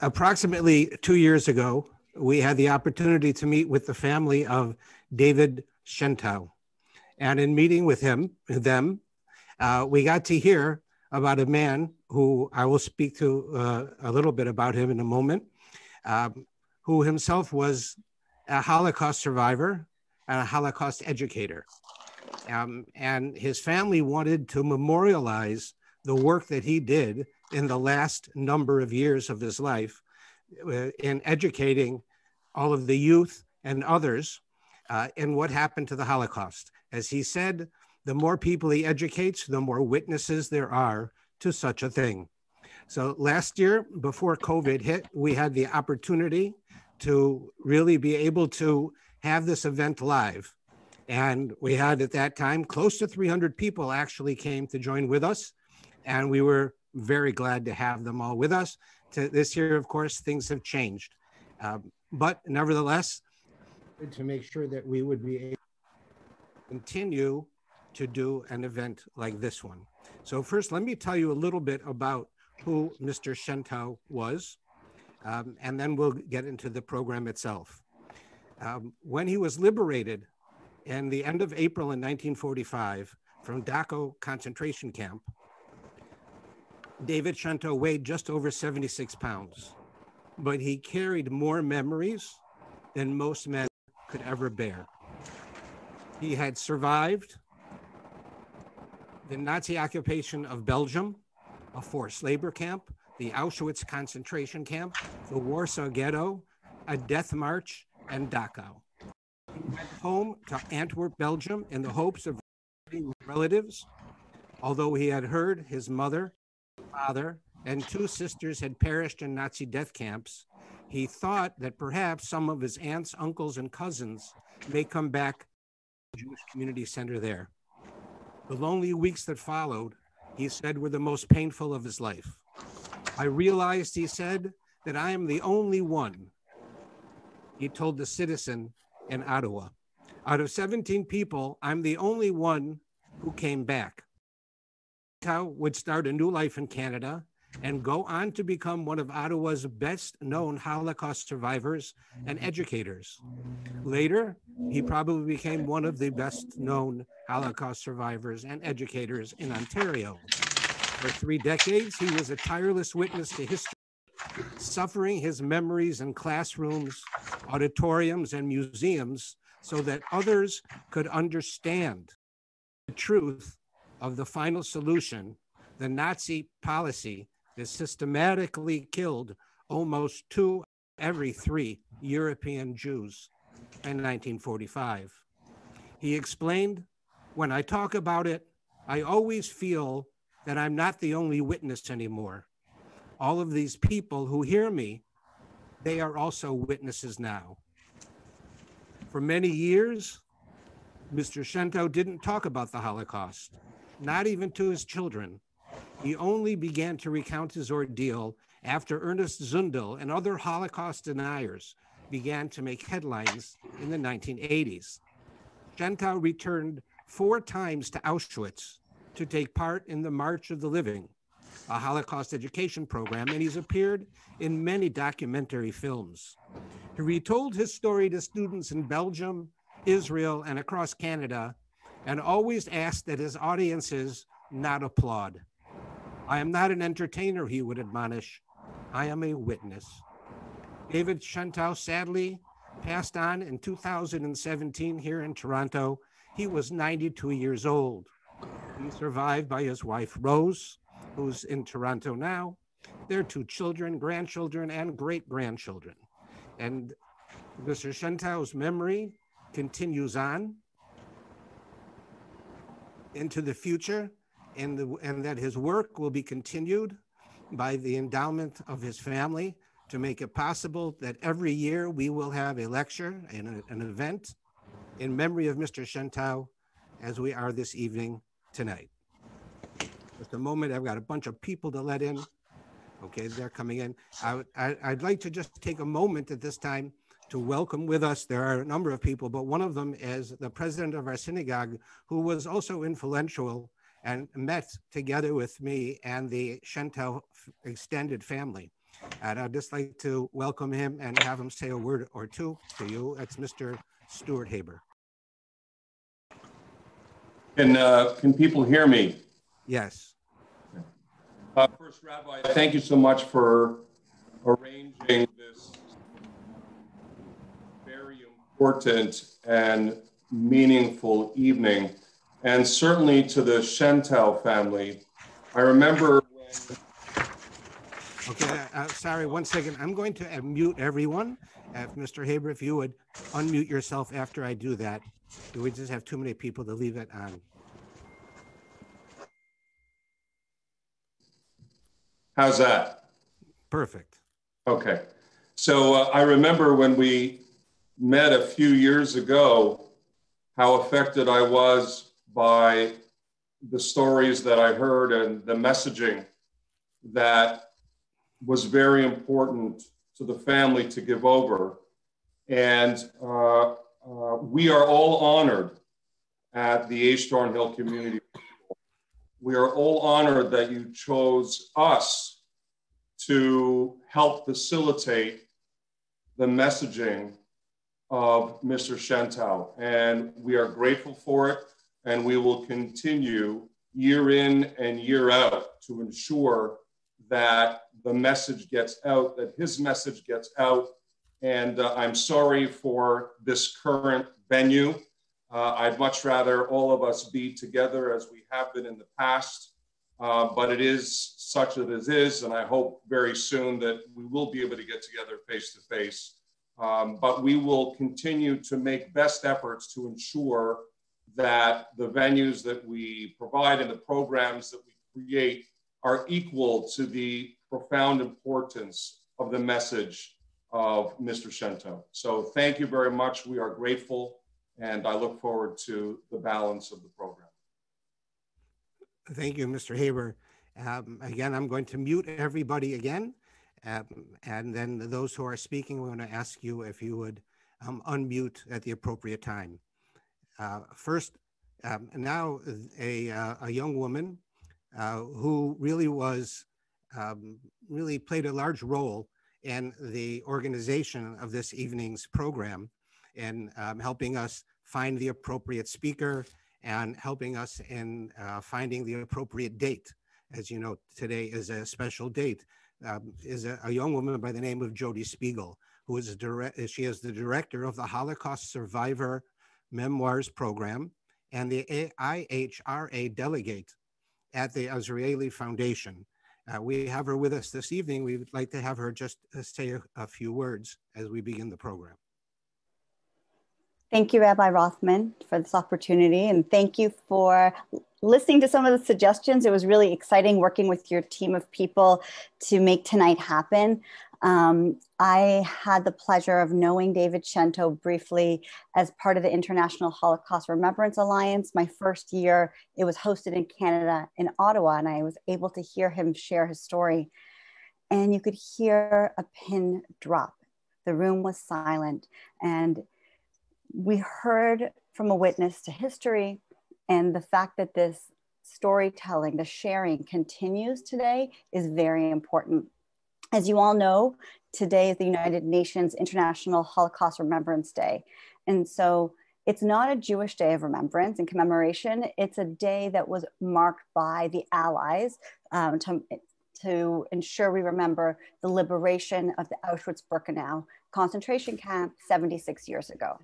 approximately two years ago, we had the opportunity to meet with the family of David Shentow. And in meeting with him, them, uh, we got to hear about a man who I will speak to uh, a little bit about him in a moment, um, who himself was a Holocaust survivor and a Holocaust educator. Um, and his family wanted to memorialize the work that he did in the last number of years of his life uh, in educating all of the youth and others uh, in what happened to the Holocaust. As he said, the more people he educates, the more witnesses there are to such a thing. So last year, before COVID hit, we had the opportunity to really be able to have this event live. And we had at that time close to 300 people actually came to join with us. And we were very glad to have them all with us. To this year, of course, things have changed. Um, but nevertheless, to make sure that we would be able to continue to do an event like this one. So first, let me tell you a little bit about who Mr. Shentow was, um, and then we'll get into the program itself. Um, when he was liberated in the end of April in 1945 from Dachau concentration camp, David Shentow weighed just over 76 pounds, but he carried more memories than most men could ever bear. He had survived the Nazi occupation of Belgium, a forced labor camp, the Auschwitz concentration camp, the Warsaw Ghetto, a death march, and Dachau. He went home to Antwerp, Belgium, in the hopes of relatives, although he had heard his mother, father, and two sisters had perished in Nazi death camps. He thought that perhaps some of his aunts, uncles, and cousins may come back to the Jewish community center there. The lonely weeks that followed, he said, were the most painful of his life. I realized, he said, that I am the only one, he told the citizen in Ottawa. Out of 17 people, I'm the only one who came back. Tao would start a new life in Canada and go on to become one of Ottawa's best known Holocaust survivors and educators. Later, he probably became one of the best known Holocaust survivors and educators in Ontario. For three decades, he was a tireless witness to history, suffering his memories in classrooms, auditoriums, and museums so that others could understand the truth of the final solution, the Nazi policy that systematically killed almost two every three European Jews in 1945. He explained, when I talk about it, I always feel that I'm not the only witness anymore. All of these people who hear me, they are also witnesses now. For many years, Mr. Shentow didn't talk about the Holocaust, not even to his children. He only began to recount his ordeal after Ernest Zundel and other Holocaust deniers began to make headlines in the 1980s. Shentow returned four times to Auschwitz to take part in the March of the Living, a Holocaust education program, and he's appeared in many documentary films. He retold his story to students in Belgium, Israel, and across Canada, and always asked that his audiences not applaud. I am not an entertainer, he would admonish. I am a witness. David Shentow sadly passed on in 2017 here in Toronto. He was 92 years old. He's survived by his wife, Rose, who's in Toronto now, their two children, grandchildren, and great grandchildren. And Mr. Shentow's memory continues on into the future and, the, and that his work will be continued by the endowment of his family to make it possible that every year we will have a lecture and an event in memory of Mr. Shentow as we are this evening tonight. Just a moment, I've got a bunch of people to let in. Okay, they're coming in. I, I, I'd like to just take a moment at this time to welcome with us. There are a number of people, but one of them is the president of our synagogue, who was also influential and met together with me and the Shentow extended family. And I'd just like to welcome him and have him say a word or two to you. It's Mr. Stuart Haber. Can, uh, can people hear me? Yes. Uh, first, Rabbi, thank you so much for arranging this important and meaningful evening. And certainly to the Shentel family. I remember when. Okay, uh, sorry, one second. I'm going to uh, mute everyone. Uh, Mr. Haber, if you would unmute yourself after I do that. We just have too many people to leave it on. How's that? Perfect. Okay. So uh, I remember when we met a few years ago, how affected I was by the stories that I heard and the messaging that was very important to the family to give over. And uh, uh, we are all honored at the Aish Thornhill Community. We are all honored that you chose us to help facilitate the messaging of Mr. Shentel. And we are grateful for it. And we will continue year in and year out to ensure that the message gets out, that his message gets out. And uh, I'm sorry for this current venue. Uh, I'd much rather all of us be together as we have been in the past. Uh, but it is such as it is, and I hope very soon that we will be able to get together face to face. Um, but we will continue to make best efforts to ensure that the venues that we provide and the programs that we create are equal to the profound importance of the message of Mr. Shentel. So thank you very much. We are grateful, and I look forward to the balance of the program. Thank you, Mr. Haber. Um, again, I'm going to mute everybody again. Um, and then those who are speaking, we're going to ask you if you would um, unmute at the appropriate time. Uh, first, um, now a, uh, a young woman uh, who really was, um, really played a large role in the organization of this evening's program and um, helping us find the appropriate speaker and helping us in uh, finding the appropriate date. As you know, today is a special date. Um, is a, a, young woman by the name of Jody Spiegel, who is direct, she is the director of the Holocaust Survivor Memoirs Program and the IHRA delegate at the Azrieli Foundation. Uh, we have her with us this evening. We would like to have her just uh, say a, a few words as we begin the program. Thank you, Rabbi Rothman, for this opportunity. And thank you for listening to some of the suggestions. It was really exciting working with your team of people to make tonight happen. Um, I had the pleasure of knowing David Shentow briefly as part of the International Holocaust Remembrance Alliance. My first year, it was hosted in Canada, in Ottawa, and I was able to hear him share his story. And you could hear a pin drop. The room was silent. And we heard from a witness to history and the fact that this storytelling, the sharing continues today is very important. As you all know, today is the United Nations International Holocaust Remembrance Day. And so it's not a Jewish day of remembrance and commemoration. It's a day that was marked by the Allies um, to, to ensure we remember the liberation of the Auschwitz Birkenau concentration camp 76 years ago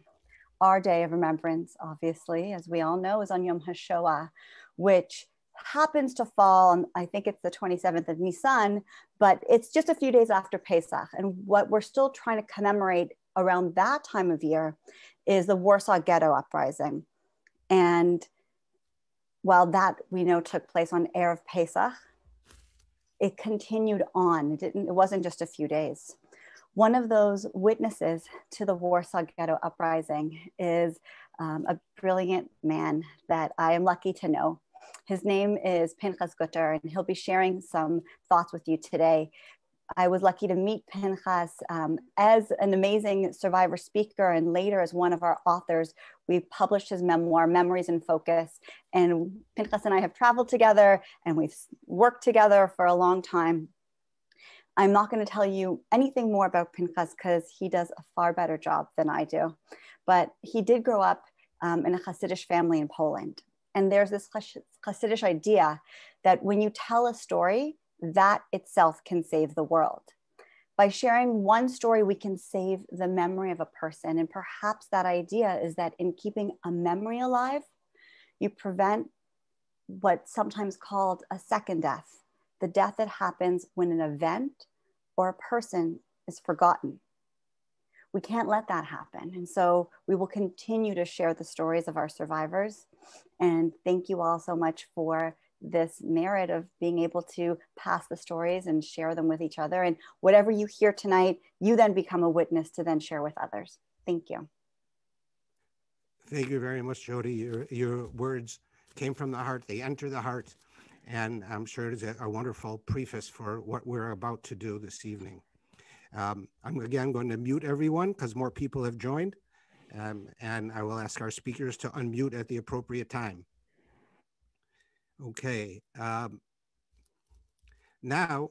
our day of remembrance, obviously, as we all know, is on Yom HaShoah, which happens to fall on, I think it's the 27th of Nisan, but it's just a few days after Pesach. And what we're still trying to commemorate around that time of year is the Warsaw Ghetto Uprising. And while that we know took place on Erev Pesach, it continued on. It didn't, it wasn't just a few days. One of those witnesses to the Warsaw Ghetto Uprising is um, a brilliant man that I am lucky to know. His name is Pinchas Gutter, and he'll be sharing some thoughts with you today. I was lucky to meet Pinchas um, as an amazing survivor speaker and later as one of our authors. We published his memoir, Memories in Focus. And Pinchas and I have traveled together and we've worked together for a long time. I'm not going to tell you anything more about Pinchas because he does a far better job than I do. But he did grow up um, in a Hasidic family in Poland. And there's this Hasidic idea that when you tell a story, that itself can save the world. By sharing one story, we can save the memory of a person. And perhaps that idea is that in keeping a memory alive, you prevent what's sometimes called a second death, the death that happens when an event or a person is forgotten. We can't let that happen. And so we will continue to share the stories of our survivors. And thank you all so much for this merit of being able to pass the stories and share them with each other. And whatever you hear tonight, you then become a witness to then share with others. Thank you. Thank you very much, Jody. Your, your words came from the heart, they enter the heart, and I'm sure it is a, a wonderful preface for what we're about to do this evening. Um, I'm again going to mute everyone because more people have joined, um, and I will ask our speakers to unmute at the appropriate time. Okay. Um, now,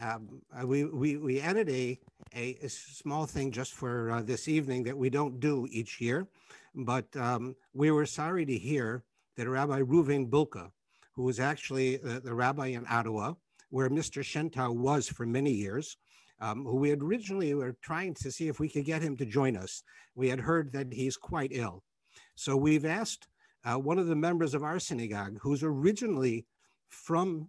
um, uh, we, we, we added a, a, a small thing just for uh, this evening that we don't do each year, but um, we were sorry to hear that Rabbi Reuven Bulka, who was actually the, the rabbi in Ottawa, where Mr. Shentow was for many years, um, who we had originally were trying to see if we could get him to join us. We had heard that he's quite ill. So we've asked uh, one of the members of our synagogue, who's originally from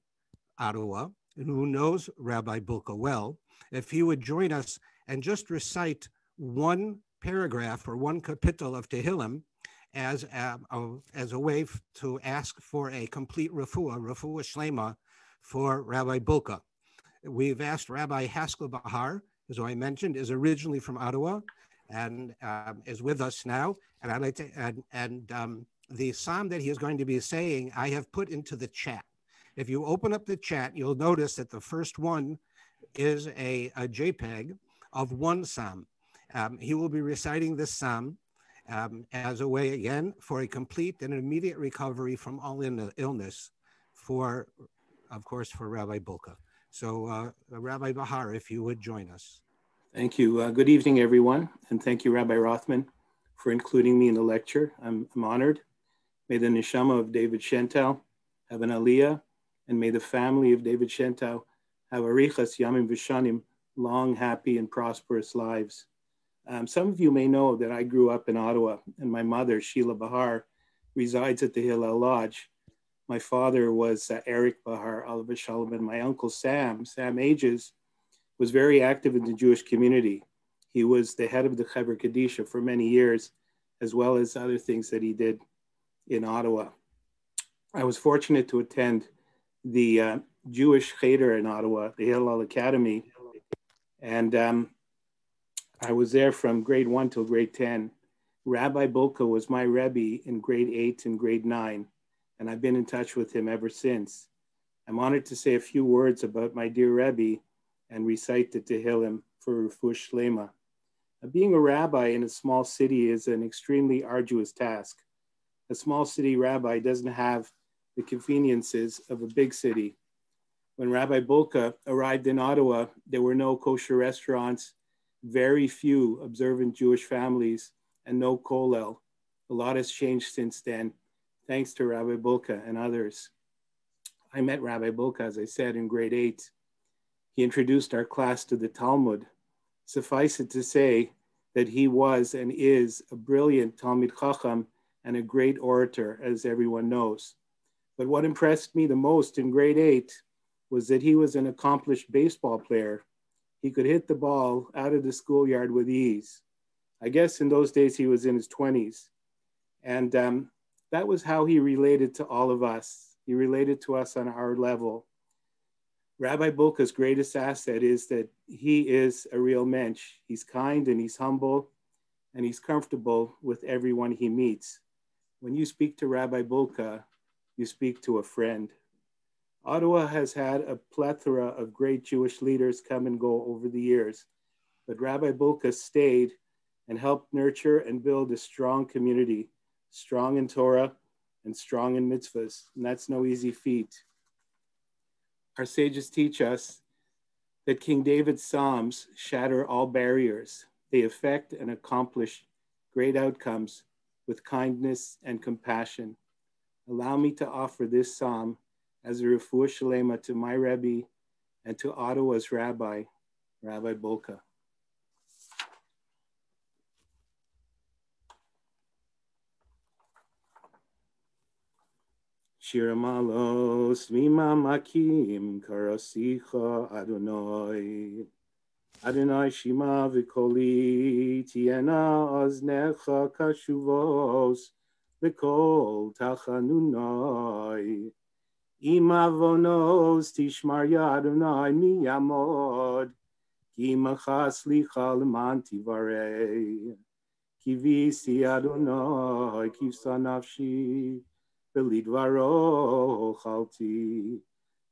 Ottawa and who knows Rabbi Bulka well, if he would join us and just recite one paragraph or one kapitel of Tehillim as a, a, as a way to ask for a complete refuah, refuah shlema, for Rabbi Bulka. We've asked Rabbi Haskell Bahar, as I mentioned, is originally from Ottawa and um, is with us now. And I'd like to, and, and um, the psalm that he is going to be saying, I have put into the chat. If you open up the chat, you'll notice that the first one is a, a JPEG of one psalm. Um, he will be reciting this psalm um, as a way, again, for a complete and immediate recovery from all in the illness for, of course, for Rabbi Bulka. So, uh, Rabbi Bahar, if you would join us. Thank you. Uh, good evening, everyone. And thank you, Rabbi Rothman, for including me in the lecture. I'm, I'm honored. May the neshama of David Shentow have an aliyah, and may the family of David Shentow have arichas yamim v'shanim, long, happy, and prosperous lives. Um, some of you may know that I grew up in Ottawa, and my mother, Sheila Bahar, resides at the Hillel Lodge. My father was uh, Eric Bahar, Oliver and my uncle Sam, Sam Ages, was very active in the Jewish community. He was the head of the Chevra Kadisha for many years, as well as other things that he did in Ottawa. I was fortunate to attend the uh, Jewish Cheder in Ottawa, the Hillel Academy, and um, I was there from grade one till grade 10. Rabbi Bulka was my Rebbe in grade eight and grade nine, and I've been in touch with him ever since. I'm honored to say a few words about my dear Rebbe and recite the Tehillim for Refuah Shlema. Uh, being a rabbi in a small city is an extremely arduous task a small city rabbi doesn't have the conveniences of a big city. When Rabbi Bulka arrived in Ottawa, there were no kosher restaurants, very few observant Jewish families, and no kollel. A lot has changed since then, thanks to Rabbi Bulka and others. I met Rabbi Bulka, as I said, in grade eight. He introduced our class to the Talmud. Suffice it to say that he was and is a brilliant Talmid Chacham and a great orator, as everyone knows. But what impressed me the most in grade eight was that he was an accomplished baseball player. He could hit the ball out of the schoolyard with ease. I guess in those days he was in his 20s. And um, that was how he related to all of us. He related to us on our level. Rabbi Bulka's greatest asset is that he is a real mensch. He's kind and he's humble and he's comfortable with everyone he meets. When you speak to Rabbi Bulka, you speak to a friend. Ottawa has had a plethora of great Jewish leaders come and go over the years, but Rabbi Bulka stayed and helped nurture and build a strong community, strong in Torah and strong in mitzvahs. And that's no easy feat. Our sages teach us that King David's Psalms shatter all barriers. They affect and accomplish great outcomes with kindness and compassion. Allow me to offer this Psalm as a refuah shalema to my Rebbe and to Ottawa's Rabbi, Rabbi Bulka. Shir malos vima makim karasicha Adonai. Adonai shima v'koli tiena aznecha kashuvos v'kol tachanunai imavonos tishmar yadunai miyamod, ki machas licha leman ki visi Adonai, kivsa nafshi, belidvaro chalti.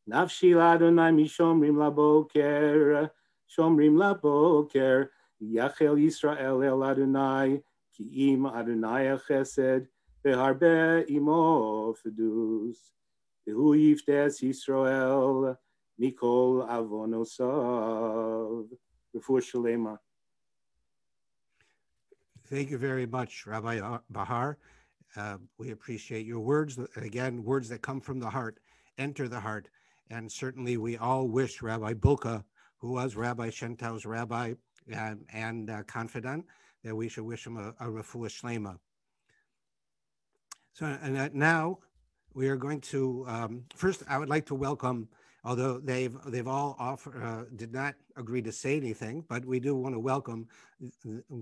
Nafshi l'Adonai mishomrim laboker, shomrim laboker, yachel Yisrael el Adonai, ki im Adonai achesed beharbe imo fedus. והוא יפדס ישראל מכל avonosav. Before שלמה. Thank you very much, Rabbi Bahar. Uh, we appreciate your words. Again, words that come from the heart, enter the heart. And certainly we all wish Rabbi Bulka, who was Rabbi Shentow's rabbi and, and uh, confidant, that we should wish him a, a Refuah Shlema. So and now we are going to, um, first I would like to welcome, although they've, they've all offer, uh, did not agree to say anything, but we do want to welcome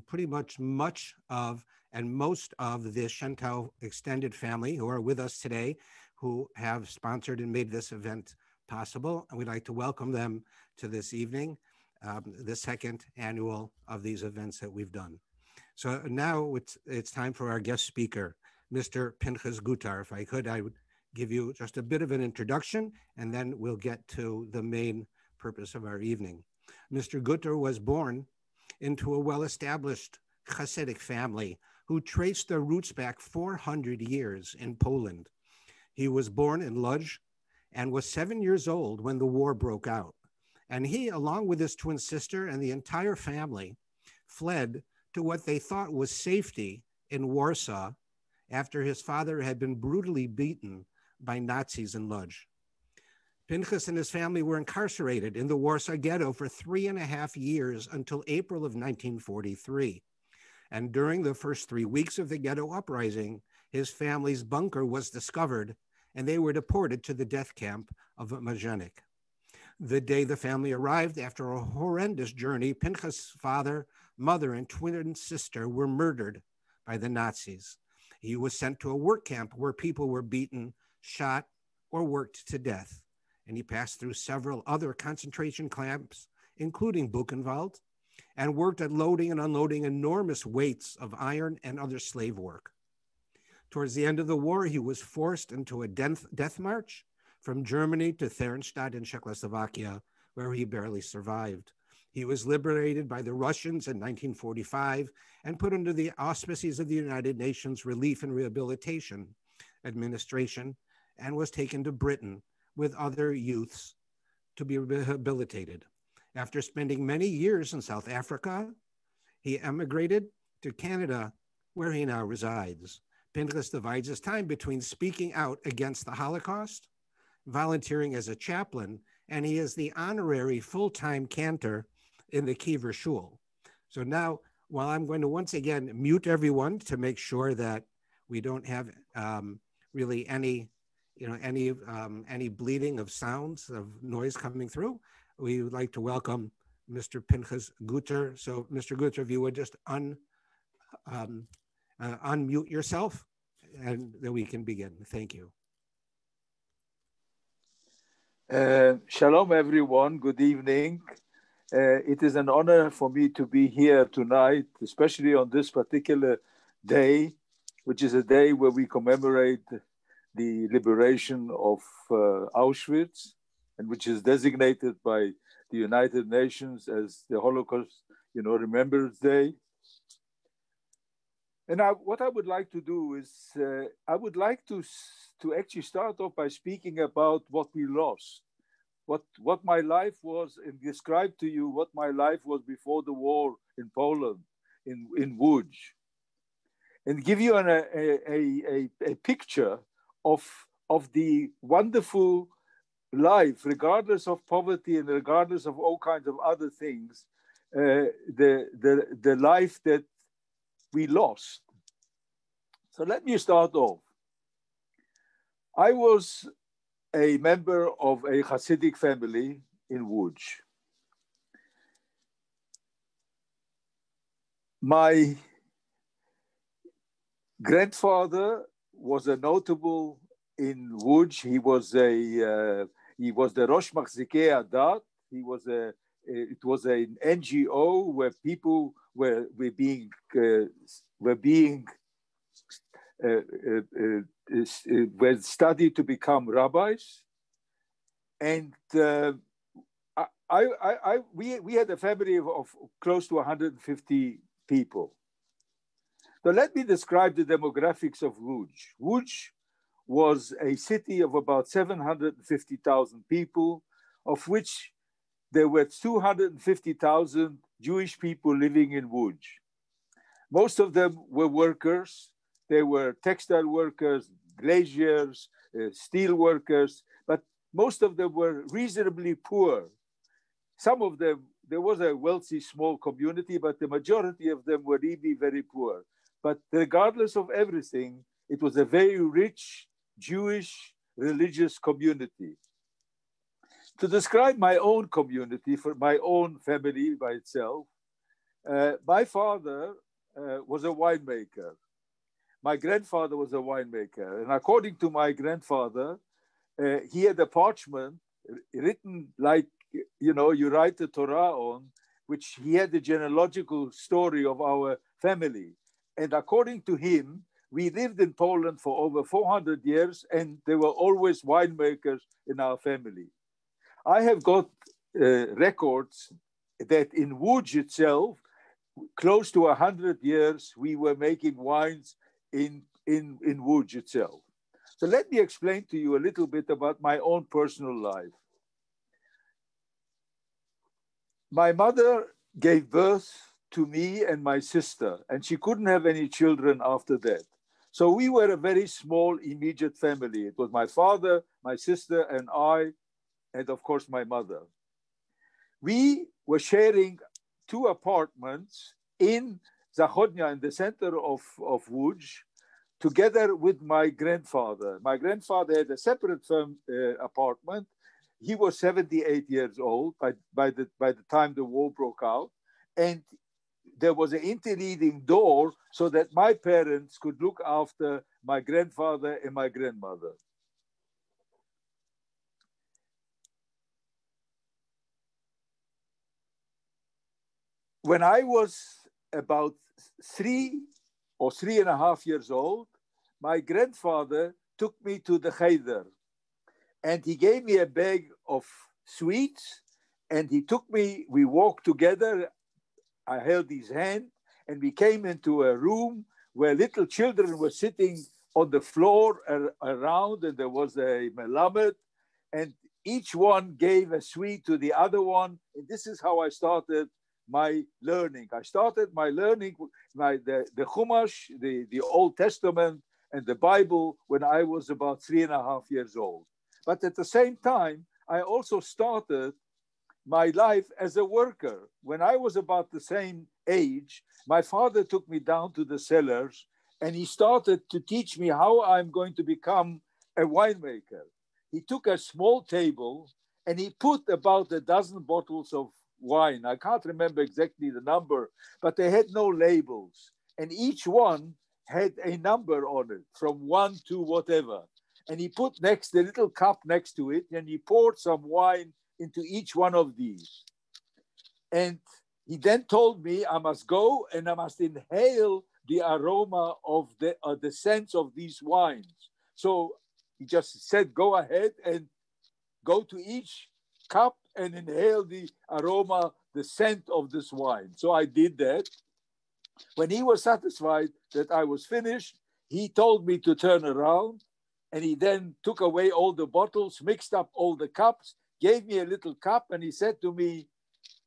pretty much much of and most of the Shentel extended family who are with us today, who have sponsored and made this event possible. And we'd like to welcome them to this evening, um, the second annual of these events that we've done. So now it's, it's time for our guest speaker, Mr. Pinchas Gutter. If I could, I would give you just a bit of an introduction, and then we'll get to the main purpose of our evening. Mr. Gutter was born into a well-established Hasidic family who traced their roots back 400 years in Poland. He was born in Lodz and was seven years old when the war broke out. And he, along with his twin sister and the entire family, fled to what they thought was safety in Warsaw after his father had been brutally beaten by Nazis in Lodz. Pinchas and his family were incarcerated in the Warsaw Ghetto for three and a half years until April of 1943. And during the first three weeks of the ghetto uprising, his family's bunker was discovered and they were deported to the death camp of Majdanek. The day the family arrived after a horrendous journey, Pinchas' father, mother, and twin sister were murdered by the Nazis. He was sent to a work camp where people were beaten, shot, or worked to death. And he passed through several other concentration camps, including Buchenwald, and worked at loading and unloading enormous weights of iron and other slave work. Towards the end of the war, he was forced into a death, march from Germany to Theresienstadt in Czechoslovakia, where he barely survived. He was liberated by the Russians in 1945 and put under the auspices of the United Nations Relief and Rehabilitation Administration and was taken to Britain with other youths to be rehabilitated. After spending many years in South Africa, he emigrated to Canada, where he now resides. Pinchas divides his time between speaking out against the Holocaust, volunteering as a chaplain, and he is the honorary full time cantor in the Kiever Shul. So now, while I'm going to once again mute everyone to make sure that we don't have um, really any, you know, any um, any bleeding of sounds of noise coming through, we would like to welcome Mr. Pinchas Gutter. So, Mr. Gutter, if you would just un, um, uh, unmute yourself, and then we can begin. Thank you. Uh, shalom, everyone. Good evening. Uh, it is an honor for me to be here tonight, especially on this particular day, which is a day where we commemorate the liberation of uh, Auschwitz and which is designated by the United Nations as the Holocaust, you know, Remembrance Day. And I, what I would like to do is, uh, I would like to, to actually start off by speaking about what we lost, what, what my life was and describe to you what my life was before the war in Poland, in, in Łódź, and give you an, a, a, a, a picture of, of the wonderful life, regardless of poverty and regardless of all kinds of other things, uh, the, the, the life that we lost. So let me start off. I was a member of a Hasidic family in Łódź. My grandfather was a notable in Łódź. He was a uh, he was the Rosh Machzikei Adat. He was a it was an NGO where people were were being uh, were being uh, uh, uh were studied to become rabbis, and uh, I, I, I, we, we had a family of, of close to 150 people. So let me describe the demographics of Łódź. Łódź was a city of about 750,000 people, of which there were 250,000 Jewish people living in Łódź. Most of them were workers. They were textile workers, glaziers, uh, steel workers, but most of them were reasonably poor. Some of them, there was a wealthy small community, but the majority of them were really very poor. But regardless of everything, it was a very rich Jewish religious community. To describe my own community, for my own family by itself, uh, my father uh, was a winemaker my grandfather was a winemaker. And according to my grandfather, uh, he had a parchment written like, you know, you write the Torah on, which he had the genealogical story of our family. And according to him, we lived in Poland for over 400 years, and there were always winemakers in our family. I have got uh, records that in Łódź itself, close to 100 years, we were making wines in, in, in Łódź itself. So let me explain to you a little bit about my own personal life. My mother gave birth to me and my sister, and she couldn't have any children after that. So we were a very small, immediate family. It was my father, my sister, and I, and of course, my mother. We were sharing two apartments in Zachodnia in the center of, of Łódź, together with my grandfather. My grandfather had a separate firm, uh, apartment. He was 78 years old by, by, the, by the time the war broke out. And there was an interleading door so that my parents could look after my grandfather and my grandmother. When I was about three or three and a half years old, my grandfather took me to the cheder and he gave me a bag of sweets and he took me, we walked together. I held his hand and we came into a room where little children were sitting on the floor around and there was a melamed and each one gave a sweet to the other one. And this is how I started my learning. I started my learning, my, the, the Chumash, the, the Old Testament, and the Bible when I was about three and a half years old. But at the same time, I also started my life as a worker. When I was about the same age, my father took me down to the cellars and he started to teach me how I'm going to become a winemaker. He took a small table and he put about a dozen bottles of wine. I can't remember exactly the number, but they had no labels. And each one had a number on it from one to whatever. And he put next the little cup next to it and he poured some wine into each one of these. And he then told me I must go and I must inhale the aroma of the, uh, the scents of these wines. So he just said, go ahead and go to each cup and inhale the aroma, the scent of this wine. So I did that. When he was satisfied that I was finished, he told me to turn around and he then took away all the bottles, mixed up all the cups, gave me a little cup and he said to me,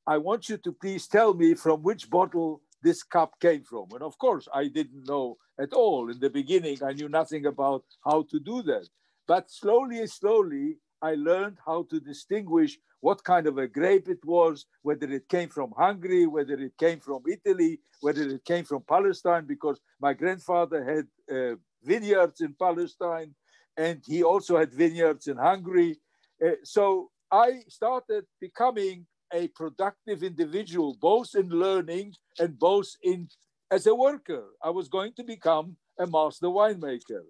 I want you to please tell me from which bottle this cup came from. And of course, I didn't know at all. In the beginning, I knew nothing about how to do that. But slowly slowly, I learned how to distinguish what kind of a grape it was, whether it came from Hungary, whether it came from Italy, whether it came from Palestine, because my grandfather had uh, vineyards in Palestine and he also had vineyards in Hungary. Uh, so I started becoming a productive individual, both in learning and both in as a worker. I was going to become a master winemaker.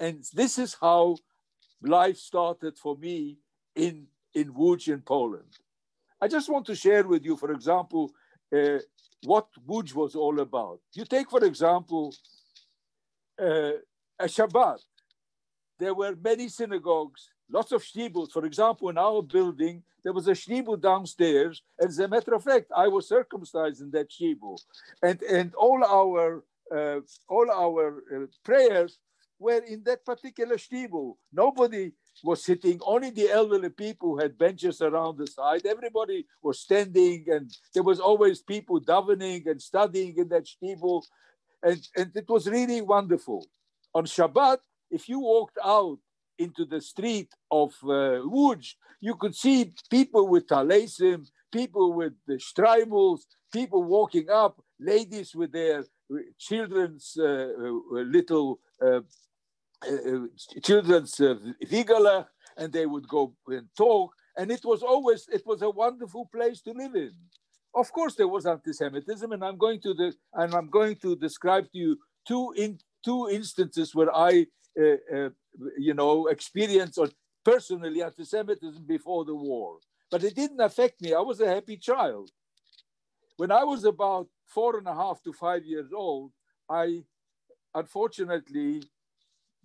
And this is how life started for me in, in Łódź in Poland. I just want to share with you, for example, uh, what Łódź was all about. You take, for example, uh, a Shabbat. There were many synagogues lots of shtibels. For example, in our building, there was a shtibel downstairs. And as a matter of fact, I was circumcised in that shtibel. And, and all our, uh, all our uh, prayers were in that particular shtibel. Nobody was sitting, only the elderly people had benches around the side. Everybody was standing, and there was always people davening and studying in that shtibel. And, and it was really wonderful. On Shabbat, if you walked out into the street of uh, you could see people with talesim, people with the streimels, people walking up, ladies with their children's uh, uh little uh children's uh, vigala, and they would go and talk. And it was always it was a wonderful place to live in. Of course, there was anti-Semitism, and I'm going to the and I'm going to describe to you two in two instances where I uh, uh, you know, experienced or personally anti-Semitism before the war. But it didn't affect me. I was a happy child. When I was about four and a half to five years old, I unfortunately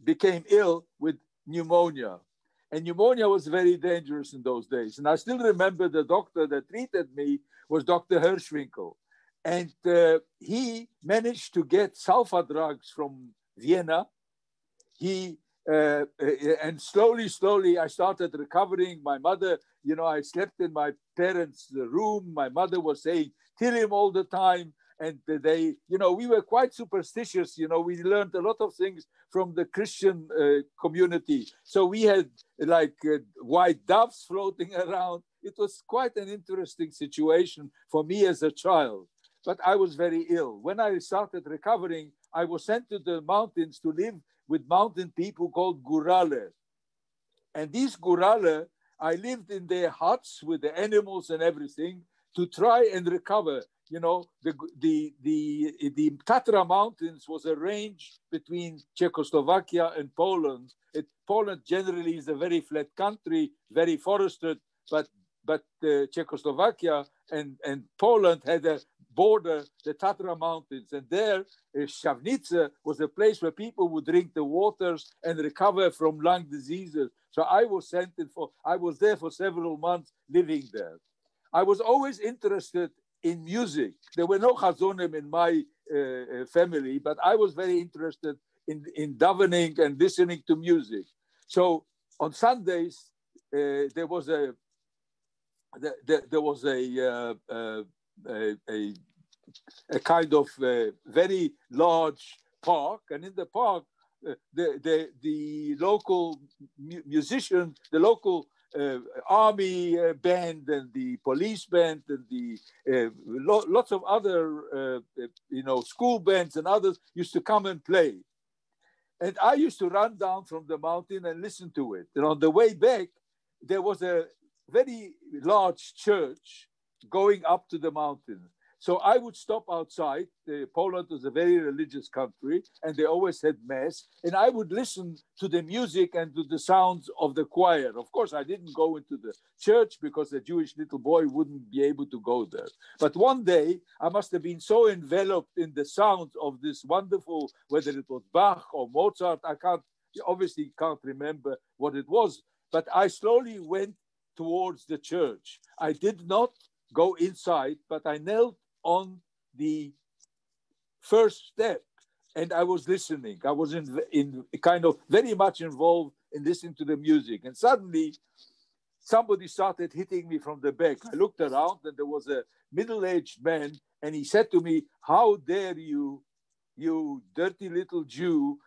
became ill with pneumonia. And pneumonia was very dangerous in those days. And I still remember the doctor that treated me was Dr. Hirschwinkel. And uh, he managed to get sulfa drugs from Vienna he uh, uh, and slowly, slowly, I started recovering. My mother, you know, I slept in my parents' room. My mother was saying, Tehillim all the time. And they, you know, we were quite superstitious. You know, we learned a lot of things from the Christian uh, community. So we had like uh, white doves floating around. It was quite an interesting situation for me as a child. But I was very ill. When I started recovering, I was sent to the mountains to live with mountain people called Gurale. And these Gurale, I lived in their huts with the animals and everything to try and recover. You know, the, the, the, the Tatra Mountains was a range between Czechoslovakia and Poland. It, Poland generally is a very flat country, very forested, but but uh, Czechoslovakia and, and Poland had a border the Tatra Mountains. And there, uh, was a place where people would drink the waters and recover from lung diseases. So I was sent in for, I was there for several months living there. I was always interested in music. There were no chazonim in my uh, uh, family, but I was very interested in, in davening and listening to music. So on Sundays, uh, there was a there, there was a, uh, uh, a, a, a, kind of uh, very large park, and in the park, the, the, the local mu musician, the local uh, army uh, band and the police band and the lo lots of other, you know, school bands and others used to come and play. And I used to run down from the mountain and listen to it. And on the way back, there was a very large church going up to the mountain. So I would stop outside. Uh, Poland was a very religious country, and they always had mass. And I would listen to the music and to the sounds of the choir. Of course, I didn't go into the church because a Jewish little boy wouldn't be able to go there. But one day, I must have been so enveloped in the sounds of this wonderful, whether it was Bach or Mozart, I can't obviously can't remember what it was. But I slowly went towards the church. I did not go inside, but I knelt on the first step and I was listening. I was in, in kind of very much involved in listening to the music. And suddenly somebody started hitting me from the back. I looked around and there was a middle-aged man and he said to me, how dare you, you dirty little Jew,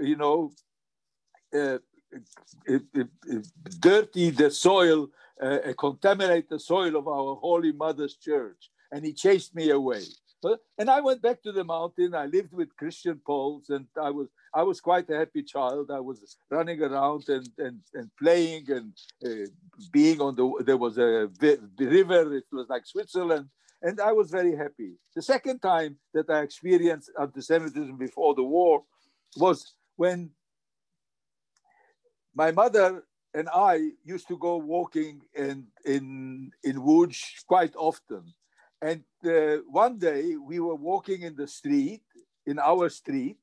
you know, uh, dirty the soil, uh, contaminate the soil of our Holy Mother's Church. And he chased me away. And I went back to the mountain. I lived with Christian Poles, and I was I was quite a happy child. I was running around and and, and playing and uh, being on the. There was a river. It was like Switzerland, and I was very happy. The second time that I experienced anti-Semitism before the war was when my mother and I used to go walking in in in Łódź quite often. And uh, one day we were walking in the street, in our street,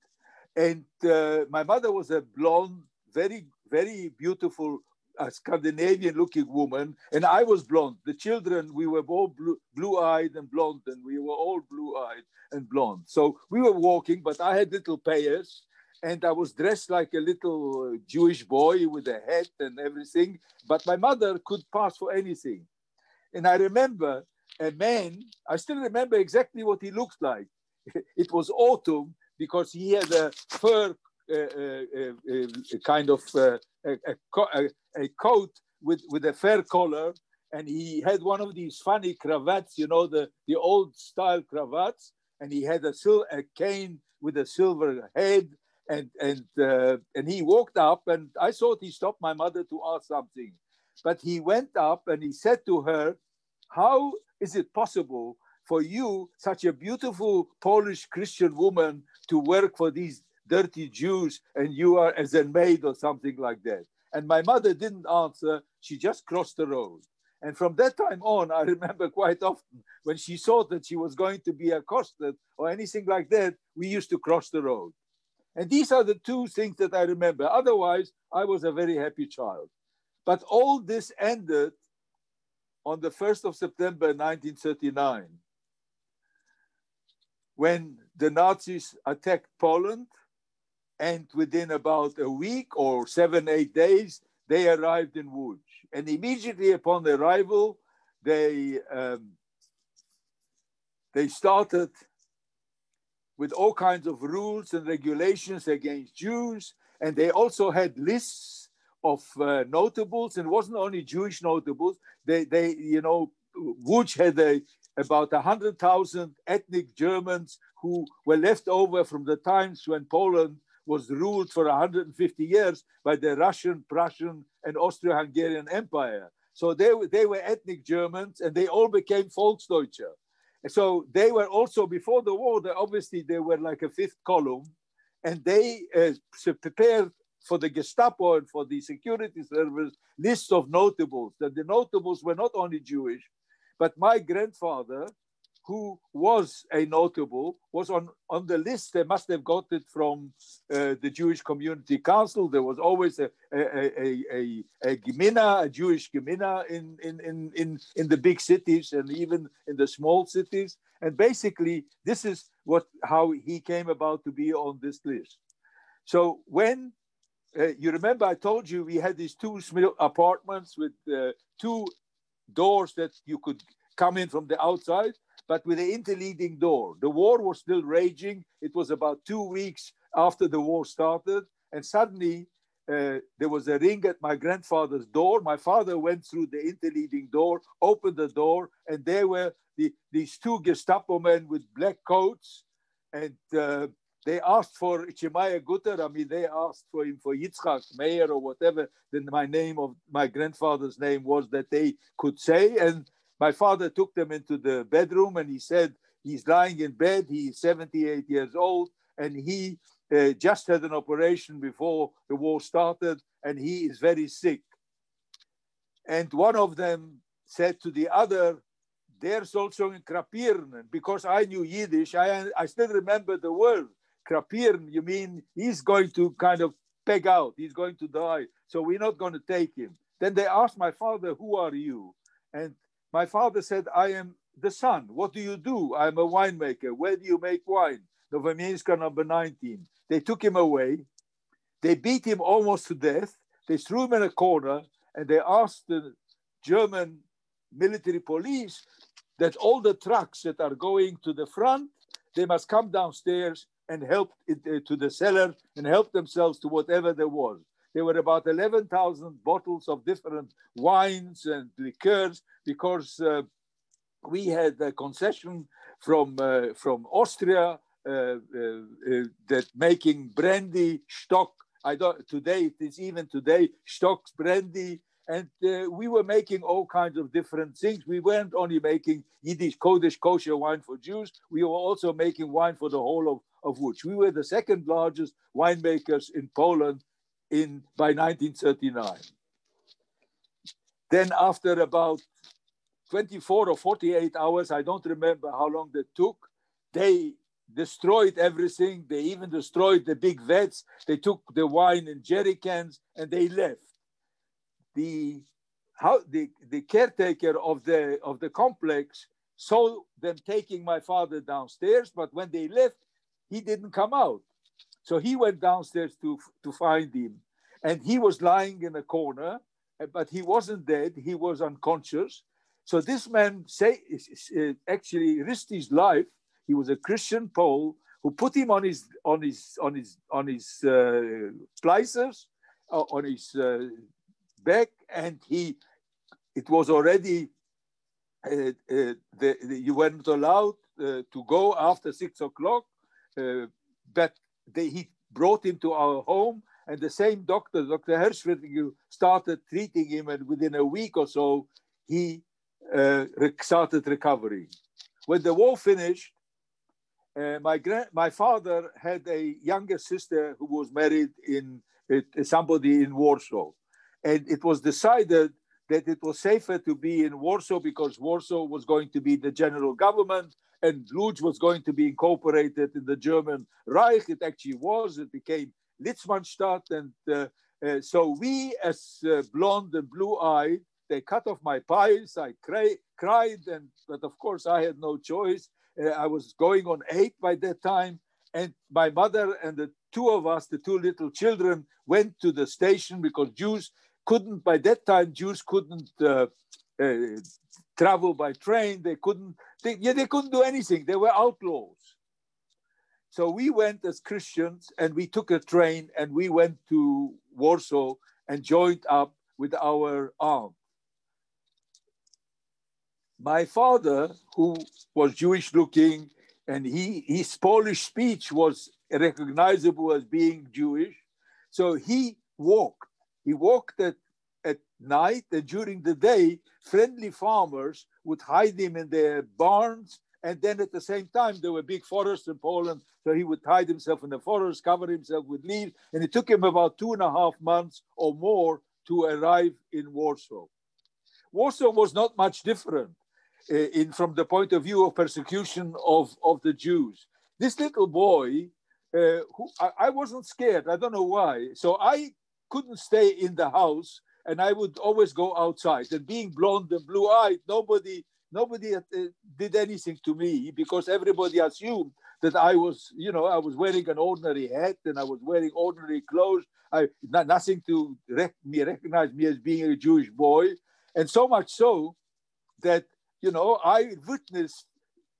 and uh, my mother was a blonde, very very beautiful uh, Scandinavian looking woman, and I was blonde. The children, we were all blue, eyed and blonde, and we were all blue eyed and blonde. So we were walking, but I had little payers, and I was dressed like a little uh, Jewish boy with a hat and everything. But my mother could pass for anything. And I remember a man, I still remember exactly what he looked like. it was autumn because he had a fur uh, uh, uh, kind of uh, a, a, a, coat with, with a fur collar. And he had one of these funny cravats, you know, the, the old style cravats. And he had a, sil- a cane with a silver head and and uh, and he walked up and i thought he stopped my mother to ask something but he went up and he said to her how is it possible for you such a beautiful polish christian woman to work for these dirty jews and you are as a maid or something like that and my mother didn't answer she just crossed the road and from that time on, I remember quite often when she thought that she was going to be accosted or anything like that, we used to cross the road. And these are the two things that I remember. Otherwise, I was a very happy child. But all this ended on the 1st of September 1939, when the Nazis attacked Poland. And within about a week or seven, eight days, they arrived in Łódź. And immediately upon arrival, they, um, they started with all kinds of rules and regulations against Jews. And they also had lists of uh, notables, and it wasn't only Jewish notables. They, they you know, Łódź had a, about 100,000 ethnic Germans who were left over from the times when Poland was ruled for 150 years by the Russian, Prussian, and Austro-Hungarian Empire. So they, they were ethnic Germans, and they all became Volksdeutsche so they were also before the war. They, obviously, they were like a fifth column, and they uh, prepared for the Gestapo and for the security service lists of notables. That the notables were not only Jewish, but my grandfather who was a notable, was on, on the list. They must have got it from uh, the Jewish Community Council. There was always a, a, a, a, a Gemina, a Jewish Gemina in, in, in, in, in the big cities and even in the small cities. And basically, this is what how he came about to be on this list. So when you remember, I told you we had these two small apartments with uh, two doors that you could come in from the outside but with the interleading door. The war was still raging. It was about two weeks after the war started, and suddenly uh, there was a ring at my grandfather's door. My father went through the interleading door, opened the door, and there were the, these two Gestapo men with black coats, and uh, they asked for Chemaya Gutter. I mean, they asked for him for Yitzchak Meir or whatever. Then my name of my grandfather's name was that they could say, and my father took them into the bedroom and he said, he's lying in bed, he's 78 years old, and he uh, just had an operation before the war started, and he is very sick. And one of them said to the other, there's also in Krapirn, because I knew Yiddish, I, I still remember the word. Krapirn, you mean he's going to kind of peg out, he's going to die, so we're not going to take him. Then they asked my father, Who are you? And my father said, I am the son. What do you do? I'm a winemaker. Where do you make wine? Novominska number 19. They took him away. They beat him almost to death. They threw him in a corner and they asked the German military police that all the trucks that are going to the front, they must come downstairs and helped it, uh, to the cellar and helped themselves to whatever there was. There were about 11,000 bottles of different wines and liqueurs because uh, we had a concession from, uh, from Austria uh, uh, uh, that making brandy stock. I don't, today, it is even today, stocks brandy and uh, we were making all kinds of different things. We weren't only making Yiddish Kodesh kosher wine for Jews, we were also making wine for the whole of, of Łódź. We were the second largest winemakers in Poland in by 1939. Then after about 24 or 48 hours, I don't remember how long that took, they destroyed everything. They even destroyed the big vats. They took the wine in jerry cans and they left the how the, the caretaker of the of the complex saw them taking my father downstairs, but when they left, he didn't come out. So he went downstairs to to find him, and he was lying in a corner, but he wasn't dead. He was unconscious. So this man say actually risked his life. He was a Christian Pole who put him on his on his on his on his uh, uh, on his uh, back and he, it was already, uh, the, the, you weren't allowed uh, to go after six o'clock, but they, he brought him to our home and the same doctor, Dr. Hirschfeld, started treating him and within a week or so, he uh, started recovering. When the war finished, uh, my grand, my father had a younger sister who was married in uh, somebody in Warsaw, and it was decided that it was safer to be in Warsaw because Warsaw was going to be the general government and Lodz was going to be incorporated in the German Reich. It actually was. It became Litzmannstadt. And uh, uh, so we, as uh, blonde and blue-eyed, they cut off my pies. I cried, and but of course I had no choice. Uh, I was going on eight by that time, and my mother and the two of us, the two little children, went to the station because Jews couldn't by that time Jews couldn't uh, uh, travel by train. They couldn't. They, yeah, they couldn't do anything. They were outlaws. So we went as Christians and we took a train and we went to Warsaw and joined up with our aunt. My father, who was Jewish looking, and he, his Polish speech was recognizable as being Jewish. So he walked he walked at night and during the day, friendly farmers would hide him in their barns. And then at the same time, there were big forests in Poland. So he would hide himself in the forest, cover himself with leaves. And it took him about two and a half months or more to arrive in Warsaw. Warsaw was not much different uh, in, from the point of view of persecution of, of the Jews. This little boy, uh, who I, I wasn't scared, I don't know why. So I couldn't stay in the house and I would always go outside. And being blonde and blue eyed, nobody nobody uh, did anything to me because everybody assumed that I was, you know, I was wearing an ordinary hat and I was wearing ordinary clothes. I not, nothing to rec- me recognize me as being a Jewish boy, and so much so that you know I witnessed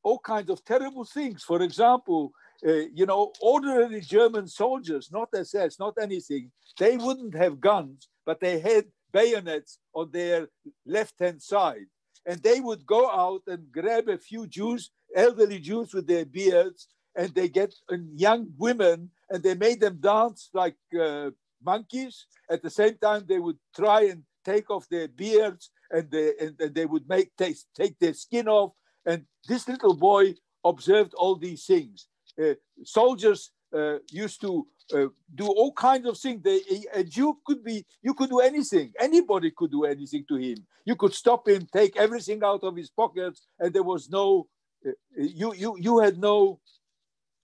all kinds of terrible things. For example, uh, you know, ordinary German soldiers, not SS, not anything, they wouldn't have guns, but they had bayonets on their left hand side. And they would go out and grab a few Jews, elderly Jews with their beards, and they get young women and they made them dance like uh, monkeys. At the same time, they would try and take off their beards and they, and, and they would make take, take their skin off. And this little boy observed all these things. Uh, soldiers uh, used to uh, do all kinds of things. They, a, Jew could be, you could do anything. Anybody could do anything to him. You could stop him, take everything out of his pockets, and there was no, you, you, you had no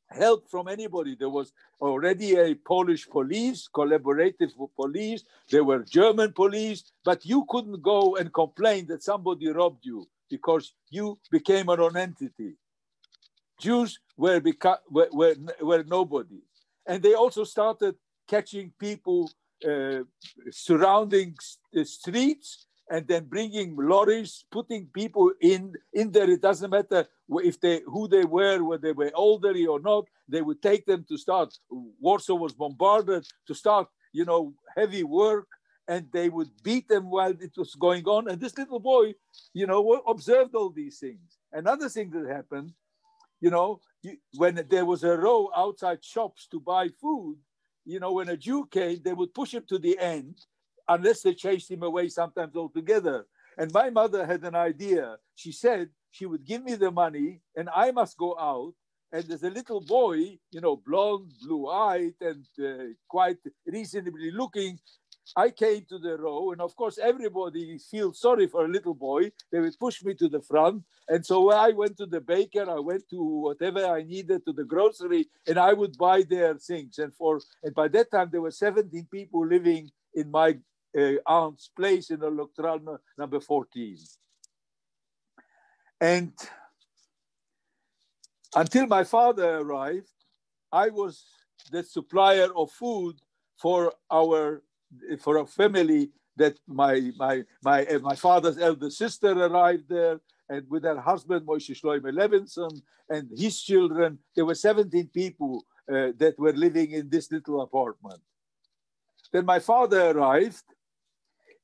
help from anybody. There was already a Polish police, collaborative police. There were German police, but you couldn't go and complain that somebody robbed you because you became a non-entity. Jews were, were, were, were nobody. And they also started catching people uh, surrounding the streets and then bringing lorries, putting people in in there. It doesn't matter if they who they were, whether they were elderly or not. They would take them to start. Warsaw was bombarded to start, you know, heavy work, and they would beat them while it was going on. And this little boy, you know, observed all these things. Another thing that happened, you know, when there was a row outside shops to buy food, you know, when a Jew came, they would push him to the end unless they chased him away sometimes altogether. And my mother had an idea. She said she would give me the money and I must go out. And there's a little boy, you know, blonde, blue eyed, and uh, quite reasonably looking. I came to the row, and of course, everybody feels sorry for a little boy. They would push me to the front. And so I went to the baker, I went to whatever I needed to the grocery, and I would buy their things. And for and by that time, there were 17 people living in my uh, aunt's place in the number 14. And until my father arrived, I was the supplier of food for our for a family that my my my uh, my father's elder sister arrived there and with her husband Moshe Shloime Levinson and his children there were 17 people uh, that were living in this little apartment. Then my father arrived.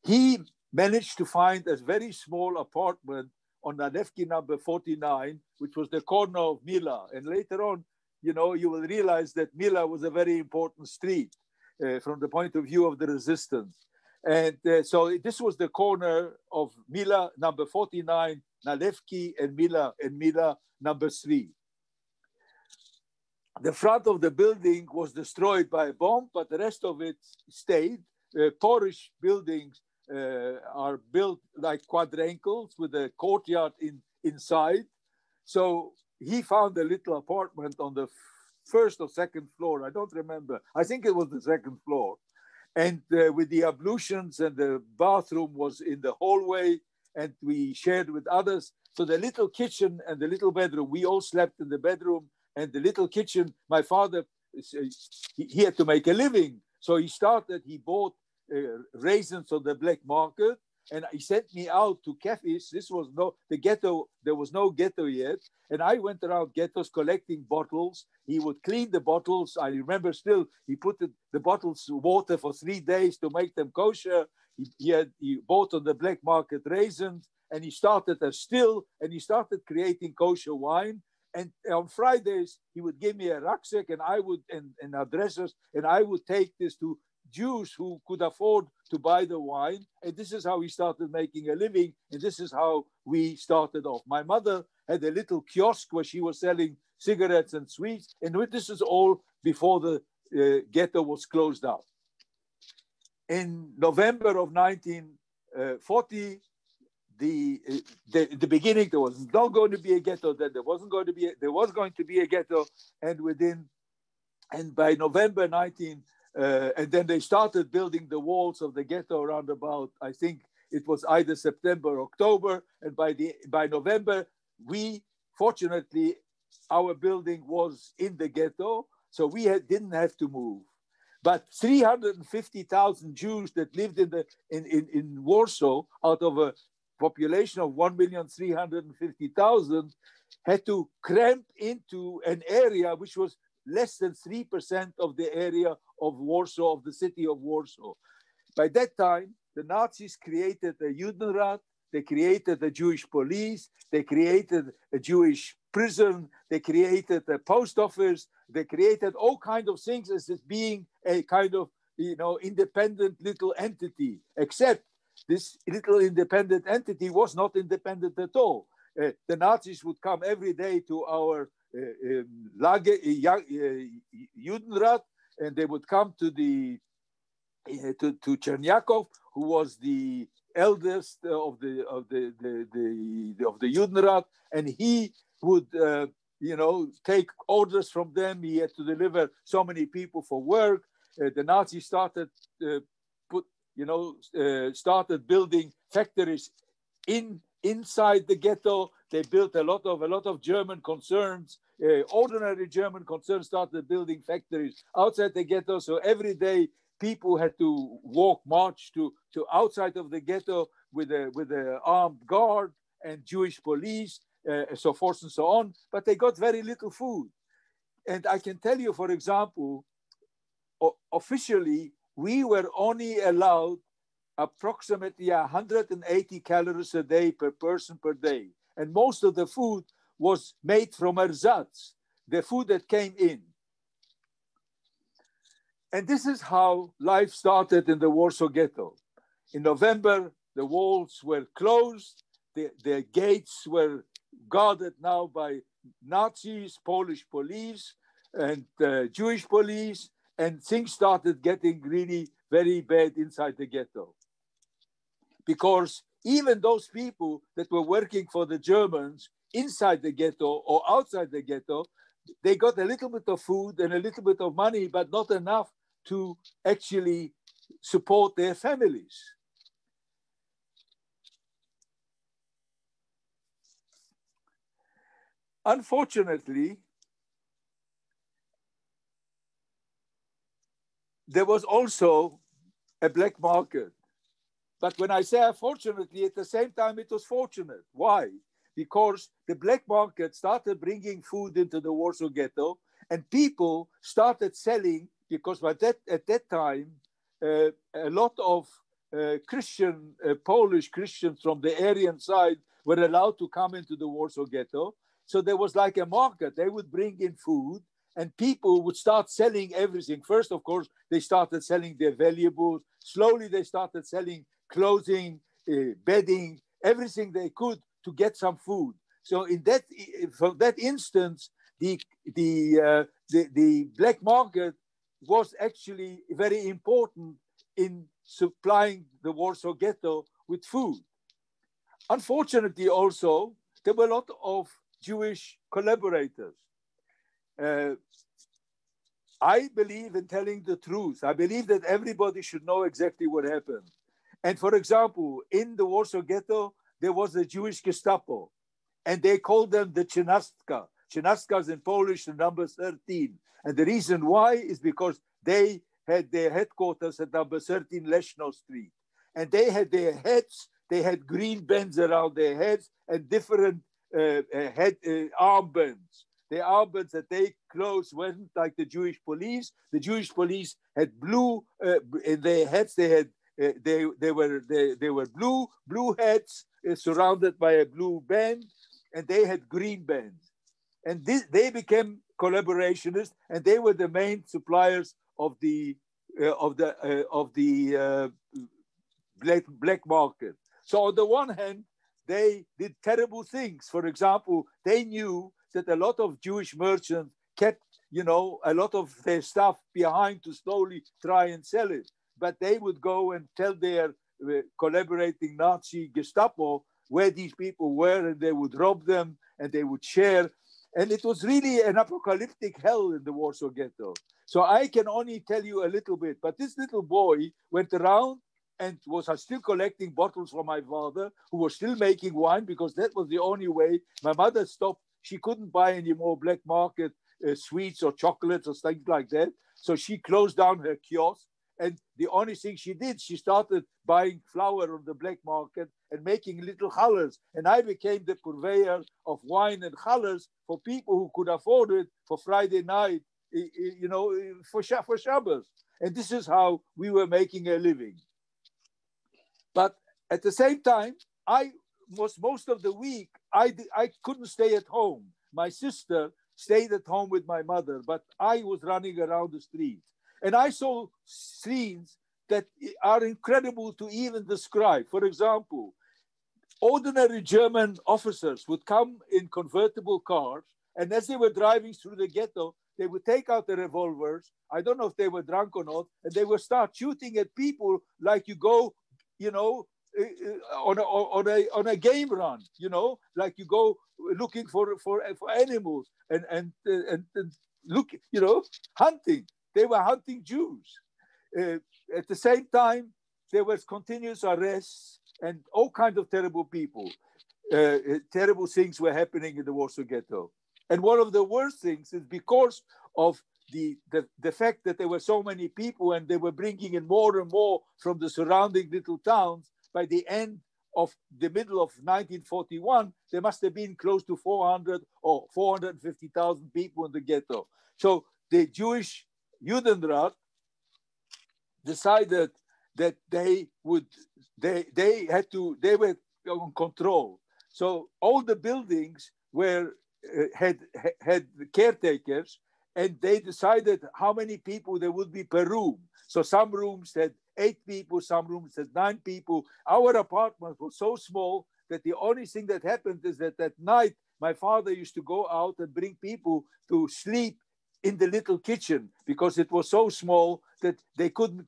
He managed to find a very small apartment on Nalevki number 49, which was the corner of Mila. And later on, you know, you will realize that Mila was a very important street from the point of view of the resistance. And uh, so this was the corner of Mila number 49, Nalevki and Mila and Mila number three. The front of the building was destroyed by a bomb, but the rest of it stayed. Uh, Polish buildings uh, are built like quadrangles with a courtyard in, inside. So he found a little apartment on the first or second floor. I don't remember. I think it was the second floor. And uh, with the ablutions and the bathroom was in the hallway and we shared with others. So the little kitchen and the little bedroom, we all slept in the bedroom and the little kitchen, my father, he had to make a living. So he started, he bought uh, raisins on the black market. And he sent me out to cafes. This was no, the ghetto, there was no ghetto yet. And I went around ghettos collecting bottles. He would clean the bottles. I remember still, he put the, the bottles water for three days to make them kosher. He, he, had, he bought on the black market raisins and he started a still and he started creating kosher wine and on Fridays he would give me a rucksack and I would and, and addresses and I would take this to Jews who could afford to buy the wine. And this is how we started making a living. And this is how we started off. My mother had a little kiosk where she was selling cigarettes and sweets. And this is all before the uh, ghetto was closed down. In November of 1940, the, uh, the the beginning there was not going to be a ghetto then there wasn't going to be a, there was going to be a ghetto and within and by november 19 uh, and then they started building the walls of the ghetto around about, I think it was either September or October. And by, the, by November, we, fortunately, our building was in the ghetto, so we had, didn't have to move. But 350,000 Jews that lived in, the, in, in, in Warsaw out of a population of 1,350,000 had to cramp into an area which was less than 3% of the area of Warsaw, of the city of Warsaw. By that time, the Nazis created a Judenrat, they created a Jewish police, they created a Jewish prison, they created a post office, they created all kinds of things as being a kind of you know independent little entity, except this little independent entity was not independent at all. Uh, the Nazis would come every day to our Lage, Judenrat and they would come to the uh, to, to Czerniakow, who was the eldest of the of the the, the, the of the Judenrat, and he would uh, you know take orders from them. He had to deliver so many people for work. Uh, the Nazis started uh, put you know uh, started building factories in inside the ghetto. They built a lot of a lot of German concerns uh, ordinary German concerns started building factories outside the ghetto. So every day people had to walk, march to, to outside of the ghetto with a, with a armed guard and Jewish police, uh, so forth and so on, but they got very little food. And I can tell you, for example, officially, we were only allowed approximately 180 calories a day per person per day. And most of the food was made from ersatz, the food that came in. And this is how life started in the Warsaw Ghetto. In November, the walls were closed, the, the gates were guarded now by Nazis, Polish police, and uh, Jewish police, and things started getting really very bad inside the ghetto. Because even those people that were working for the Germans inside the ghetto or outside the ghetto, they got a little bit of food and a little bit of money, but not enough to actually support their families. Unfortunately, there was also a black market. But when I say unfortunately, at the same time, it was fortunate. Why? Because the black market started bringing food into the Warsaw Ghetto, and people started selling because by that, at that time, uh, a lot of uh, Christian, uh, Polish Christians from the Aryan side were allowed to come into the Warsaw Ghetto. So there was like a market. They would bring in food and people would start selling everything. First, of course, they started selling their valuables. Slowly, they started selling clothing, uh, bedding, everything they could to get some food. So in that, from that instance, the the, uh, the the black market was actually very important in supplying the Warsaw Ghetto with food. Unfortunately, also there were a lot of Jewish collaborators uh, I believe in telling the truth. I believe that everybody should know exactly what happened. And for example, in the Warsaw Ghetto, there was a Jewish Gestapo, and they called them the Trzynastka. Trzynastka is in Polish the number 13. And the reason why is because they had their headquarters at number 13 Leszno Street. And they had their heads, they had green bands around their heads and different uh, uh, head uh, armbands the armbands that they clothes weren't like the Jewish police. The Jewish police had blue uh, in their heads. They had uh, they they were they, they were blue blue heads uh, surrounded by a blue band, and they had green bands, and this, they became collaborationists, and they were the main suppliers of the uh, of the of the black black market. So on the one hand, they did terrible things. For example, they knew that a lot of Jewish merchants kept, you know, a lot of their stuff behind to slowly try and sell it. But they would go and tell their uh, collaborating Nazi Gestapo where these people were and they would rob them and they would share. And it was really an apocalyptic hell in the Warsaw Ghetto. So I can only tell you a little bit. But this little boy went around and was still collecting bottles from my father, who was still making wine because that was the only way. My mother stopped she couldn't buy any more black market uh, sweets or chocolates or things like that. So she closed down her kiosk. And the only thing she did, she started buying flour on the black market and making little challahs. And I became the purveyor of wine and challahs for people who could afford it for Friday night, you know, for, for Shabbos. And this is how we were making a living. But at the same time, I was most of the week, I, I couldn't stay at home. My sister stayed at home with my mother, but I was running around the streets. And I saw scenes that are incredible to even describe. For example, ordinary German officers would come in convertible cars, and as they were driving through the ghetto, they would take out the revolvers. I don't know if they were drunk or not, and they would start shooting at people like you go, you know, eh, eh, on a, on a on a game run, you know, like you go looking for for for animals and and and, and look, you know, hunting. They were hunting Jews. Uh, at the same time, there was continuous arrests and all kinds of terrible people. Uh, uh, terrible things were happening in the Warsaw Ghetto. And one of the worst things is because of the, the, the fact that there were so many people and they were bringing in more and more from the surrounding little towns, by the end of the middle of 1941, there must have been close to 400 or 450,000 people in the ghetto. So the Jewish Judenrat decided that they would, they, they had to, they were on control. So all the buildings were, uh, had, had caretakers and they decided how many people there would be per room. So some rooms had eight people, some rooms had nine people. Our apartment was so small that the only thing that happened is that at night, my father used to go out and bring people to sleep in the little kitchen because it was so small that they couldn't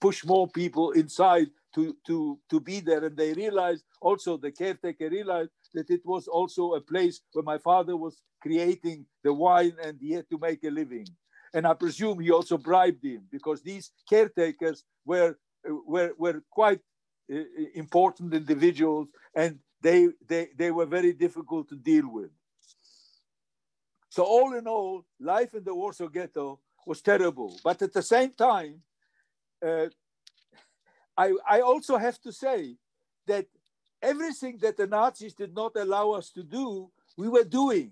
push more people inside to, to, to be there. And they realized also, the caretaker realized that it was also a place where my father was creating the wine and he had to make a living. And I presume he also bribed him because these caretakers were, were, were quite uh, important individuals and they, they, they were very difficult to deal with. So all in all, life in the Warsaw Ghetto was terrible. But at the same time, uh, I, I also have to say that everything that the Nazis did not allow us to do, we were doing.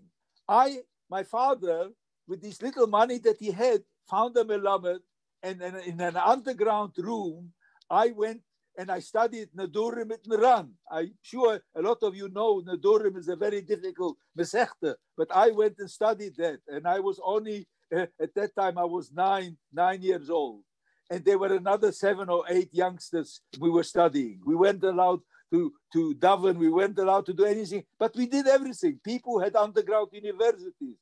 I, my father, with this little money that he had, found a melamed, and, and in an underground room, I went and I studied Nadurim at Naran. I'm sure a lot of you know Nadurim is a very difficult Masechta, but I went and studied that, and I was only uh, at that time I was nine nine years old, and there were another seven or eight youngsters we were studying. We weren't allowed to, to daven, we weren't allowed to do anything, but we did everything. People had underground universities.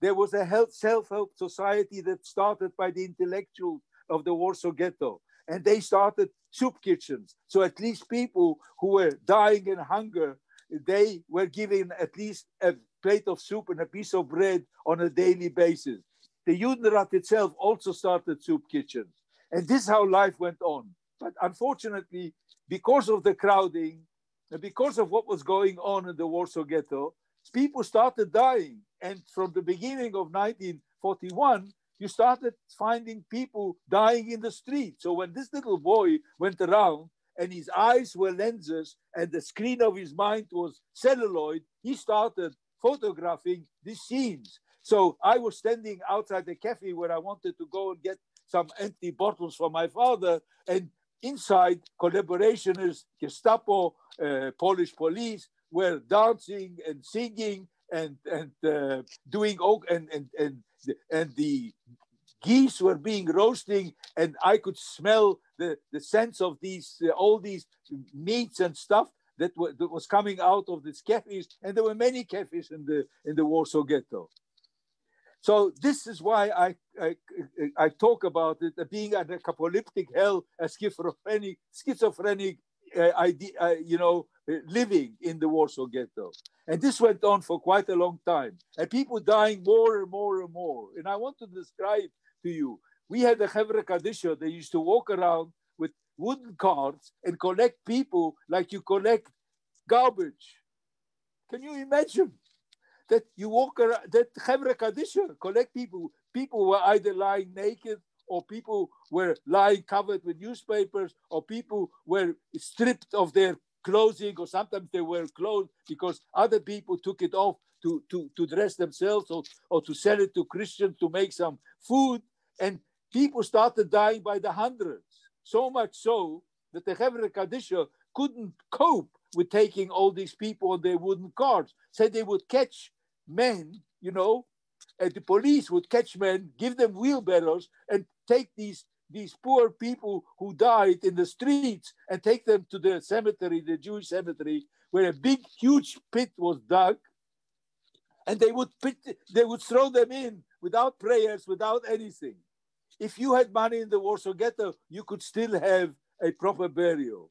There was a health, self-help society that started by the intellectuals of the Warsaw Ghetto. And they started soup kitchens. So at least people who were dying in hunger, they were given at least a plate of soup and a piece of bread on a daily basis. The Judenrat itself also started soup kitchens. And this is how life went on. But unfortunately, because of the crowding, and because of what was going on in the Warsaw Ghetto, people started dying. And from the beginning of 1941, you started finding people dying in the street. So when this little boy went around and his eyes were lenses and the screen of his mind was celluloid, he started photographing these scenes. So I was standing outside the cafe where I wanted to go and get some empty bottles for my father. And inside, collaborationers, Gestapo, uh, Polish police were dancing and singing and and uh, doing and and and and the geese were being roasting and I could smell the the sense of these uh, all these meats and stuff that, that was coming out of these cafes and there were many cafes in the in the Warsaw ghetto. So this is why I, I, I talk about it being an apocalyptic hell, a schizophrenic, schizophrenic uh, idea, uh, you know, uh, living in the Warsaw Ghetto. And this went on for quite a long time. And people dying more and more and more. And I want to describe to you, we had a Chevra Kadisha, they used to walk around with wooden carts and collect people like you collect garbage. Can you imagine? that you walk around, that Chevra Kadisha collect people. People were either lying naked or people were lying covered with newspapers or people were stripped of their clothing or sometimes they were clothed because other people took it off to, to, to dress themselves or, or to sell it to Christians to make some food. And people started dying by the hundreds. So much so that the Chevra Kadisha couldn't cope with taking all these people on their wooden carts. Said they would catch men, you know, and the police would catch men, give them wheelbarrows, and take these these poor people who died in the streets and take them to the cemetery, the Jewish cemetery, where a big, huge pit was dug, and they would pit, they would throw them in without prayers, without anything. If you had money in the Warsaw Ghetto, you could still have a proper burial.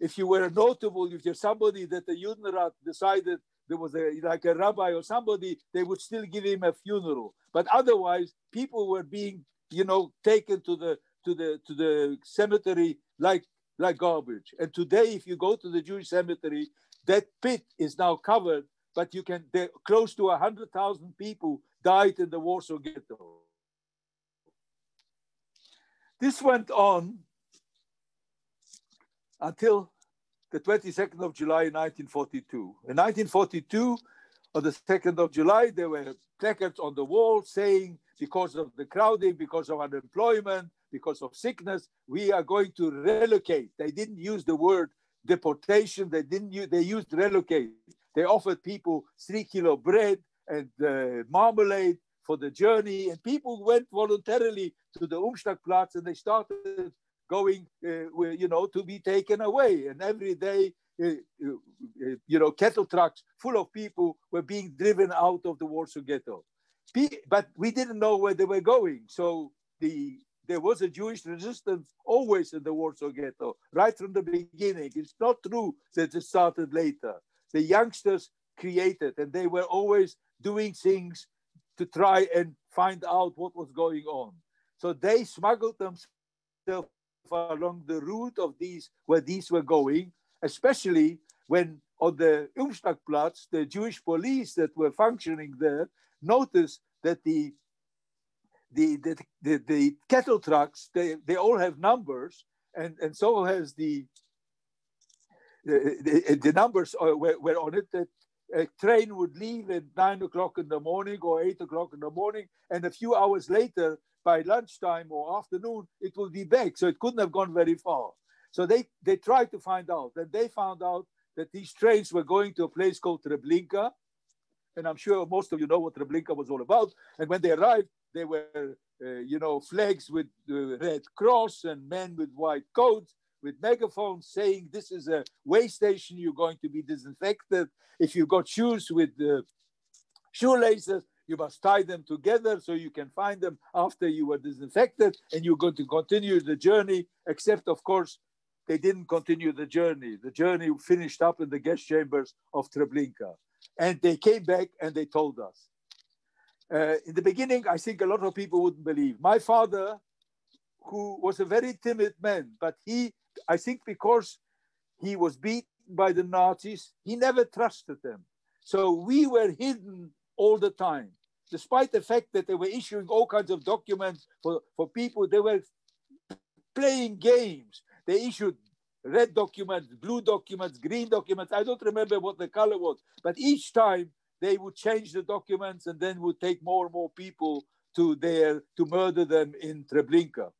If you were notable, if you're somebody that the Judenrat decided there was a, like a rabbi or somebody, they would still give him a funeral. But otherwise, people were being, you know, taken to the to the to the cemetery like like garbage. And today, if you go to the Jewish cemetery, that pit is now covered, but you can there, close to hundred thousand people died in the Warsaw Ghetto. This went on until the 22nd of July 1942. In 1942, on the 2nd of July, there were placards on the wall saying, because of the crowding, because of unemployment, because of sickness, we are going to relocate. They didn't use the word deportation. They didn't use, they used relocate. They offered people three kilo bread and uh, marmalade for the journey. And people went voluntarily to the Umschlagplatz and they started going, uh, you know, to be taken away. And every day, uh, uh, uh, you know, cattle trucks full of people were being driven out of the Warsaw Ghetto. But we didn't know where they were going. So the there was a Jewish resistance always in the Warsaw Ghetto, right from the beginning. It's not true that it started later. The youngsters created, and they were always doing things to try and find out what was going on. So they smuggled themselves along the route of these where these were going, especially when on the Umschlagplatz, the Jewish police that were functioning there noticed that the the, the, the, the cattle trucks, they, they all have numbers, and, and so has the, the, the, the numbers uh, were, were on it that a train would leave at nine o'clock in the morning or eight o'clock in the morning, and a few hours later, by lunchtime or afternoon, it will be back. So it couldn't have gone very far. So they, they tried to find out, and they found out that these trains were going to a place called Treblinka. And I'm sure most of you know what Treblinka was all about. And when they arrived, there were, uh, you know, flags with the red cross and men with white coats with megaphones saying this is a way station, you're going to be disinfected. If you've got shoes with uh, shoelaces, you must tie them together so you can find them after you were disinfected and you're going to continue the journey, except of course, they didn't continue the journey. The journey finished up in the gas chambers of Treblinka. And they came back and they told us. Uh, in the beginning, I think a lot of people wouldn't believe. My father, who was a very timid man, but he, I think because he was beaten by the Nazis, he never trusted them. So we were hidden all the time. Despite the fact that they were issuing all kinds of documents for, for people, they were playing games. They issued red documents, blue documents, green documents. I don't remember what the color was, but each time they would change the documents and then would take more and more people to there to murder them in Treblinka.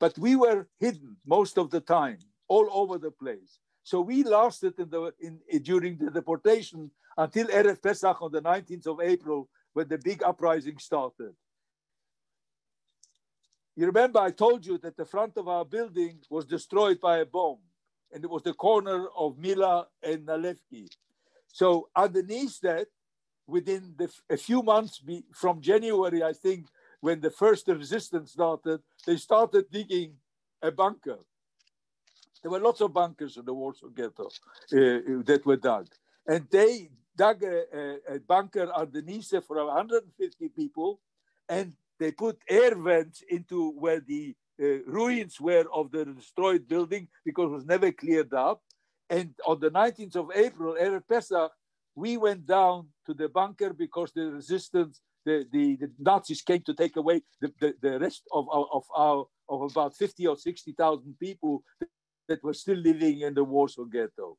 But we were hidden most of the time, all over the place. So we lasted in the, in, in, during the deportation until Erev Pesach on the 19th of April, when the big uprising started. You remember I told you that the front of our building was destroyed by a bomb, and it was the corner of Mila and Nalevki. So underneath that, within the, a few months be, from January, I think, when the first resistance started, they started digging a bunker. There were lots of bunkers in the Warsaw Ghetto uh, that were dug. And they dug a, a, a bunker underneath for 150 people, and they put air vents into where the uh, ruins were of the destroyed building because it was never cleared up. And on the 19th of April, Erev Pesach, we went down to the bunker because the resistance, the, the, the Nazis came to take away the, the, the rest of, our, of, our, of about 50 or 60,000 people that were still living in the Warsaw Ghetto.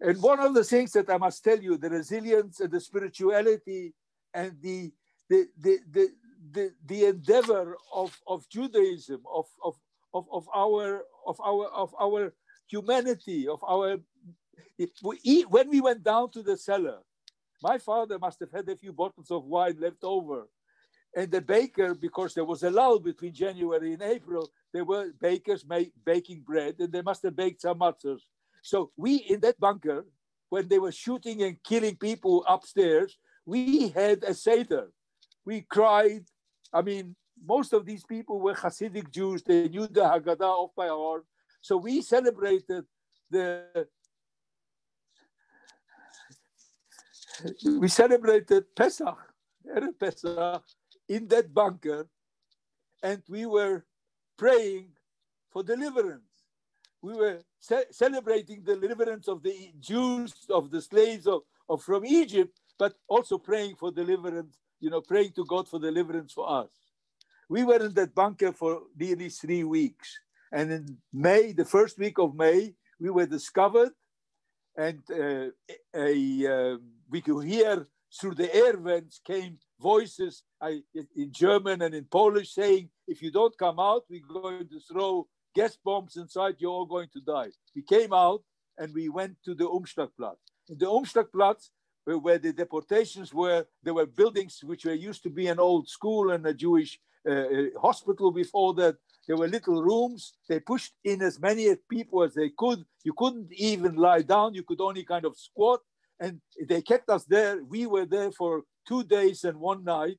And one of the things that I must tell you, the resilience and the spirituality and the, the, the, the, the, endeavor of, of Judaism, of, of, of, of, our, of, our, of our humanity, of our. We when we went down to the cellar, my father must have had a few bottles of wine left over. And the baker, because there was a lull between January and April, there were bakers make, baking bread, and they must have baked some matzahs. So we in that bunker, when they were shooting and killing people upstairs, we had a seder. We cried. I mean, most of these people were Hasidic Jews. They knew the Haggadah off by heart. So we celebrated the we celebrated Pesach, Erev Pesach, in that bunker, and we were praying for deliverance. We were ce- celebrating the deliverance of the Jews, of the slaves of, of from Egypt, but also praying for deliverance, you know, praying to God for deliverance for us. we were in that bunker for nearly three weeks. And in May, the first week of May, we were discovered and uh, a, uh, we could hear through the air vents came voices I, in German and in Polish saying, if you don't come out, we're going to throw gas bombs inside, you're all going to die. We came out and we went to the Umschlagplatz. In the Umschlagplatz, where, the deportations were, there were buildings which were used to be an old school and a Jewish uh, uh hospital before that. There were little rooms. They pushed in as many people as they could. You couldn't even lie down. You could only kind of squat. And they kept us there. We were there for two days and one night.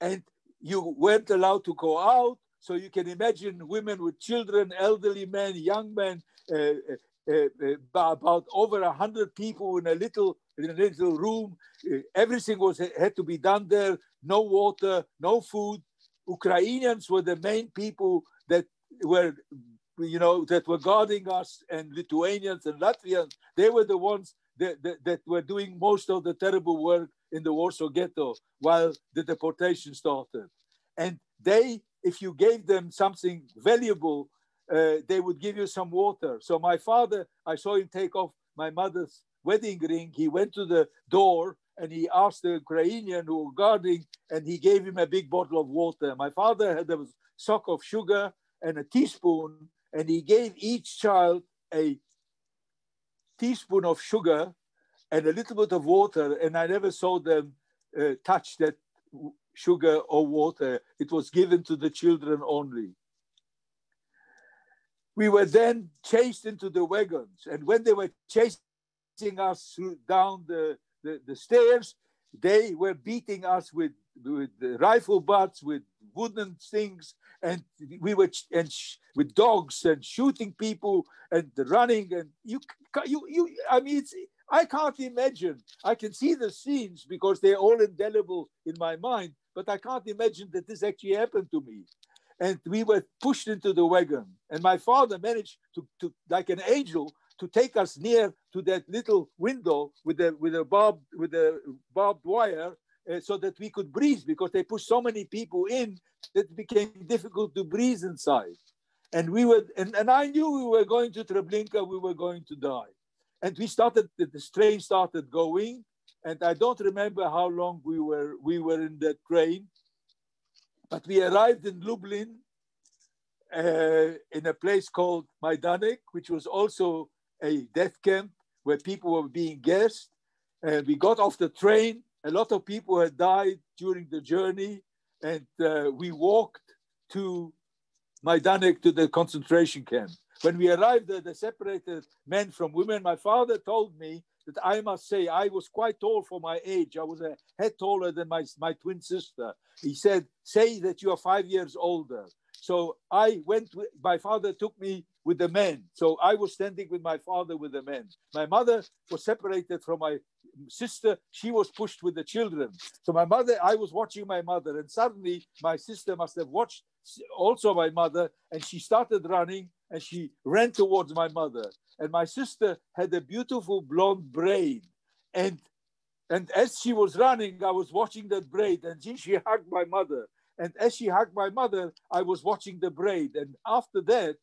And you weren't allowed to go out. So you can imagine women with children, elderly men, young men, uh, uh about over a hundred people in a little in a little room. Uh, everything was had to be done there. No water, no food. Ukrainians were the main people that were, you know, that were guarding us, and Lithuanians and Latvians. They were the ones that, that, that were doing most of the terrible work in the Warsaw Ghetto while the deportation started. And they, if you gave them something valuable, uh, they would give you some water. So my father, I saw him take off my mother's wedding ring. He went to the door and he asked the Ukrainian who were guarding, and he gave him a big bottle of water. My father had a sock of sugar and a teaspoon, and he gave each child a teaspoon of sugar and a little bit of water, and I never saw them uh, touch that sugar or water. It was given to the children only. We were then chased into the wagons, and when they were chasing us through, down the the, the stairs. They were beating us with, with rifle butts, with wooden things, and we were and with dogs and shooting people and running. And you, you, you. I mean, it's, I can't imagine. I can see the scenes because they're all indelible in my mind, but I can't imagine that this actually happened to me. And we were pushed into the wagon, and my father managed to, to like an angel, to take us near to that little window with the with the bob with the barbed wire uh, so that we could breathe because they pushed so many people in that it became difficult to breathe inside. And we were and, and I knew we were going to Treblinka, we were going to die. And we started the train started going. And I don't remember how long we were we were in that train, but we arrived in Lublin uh, in a place called Majdanek, which was also a death camp where people were being gassed. And we got off the train. A lot of people had died during the journey. And uh, we walked to Majdanek to the concentration camp. When we arrived there, they separated men from women. My father told me that I must say I was quite tall for my age. I was a head taller than my, my twin sister. He said, say that you are five years older. So I went, with, my father took me with the men. So I was standing with my father with the men. My mother was separated from my sister. She was pushed with the children. So my mother, I was watching my mother, and suddenly my sister must have watched also my mother, and she started running and she ran towards my mother. And my sister had a beautiful blonde braid. And and as she was running, I was watching that braid, and she, she hugged my mother. And as she hugged my mother, I was watching the braid. And after that,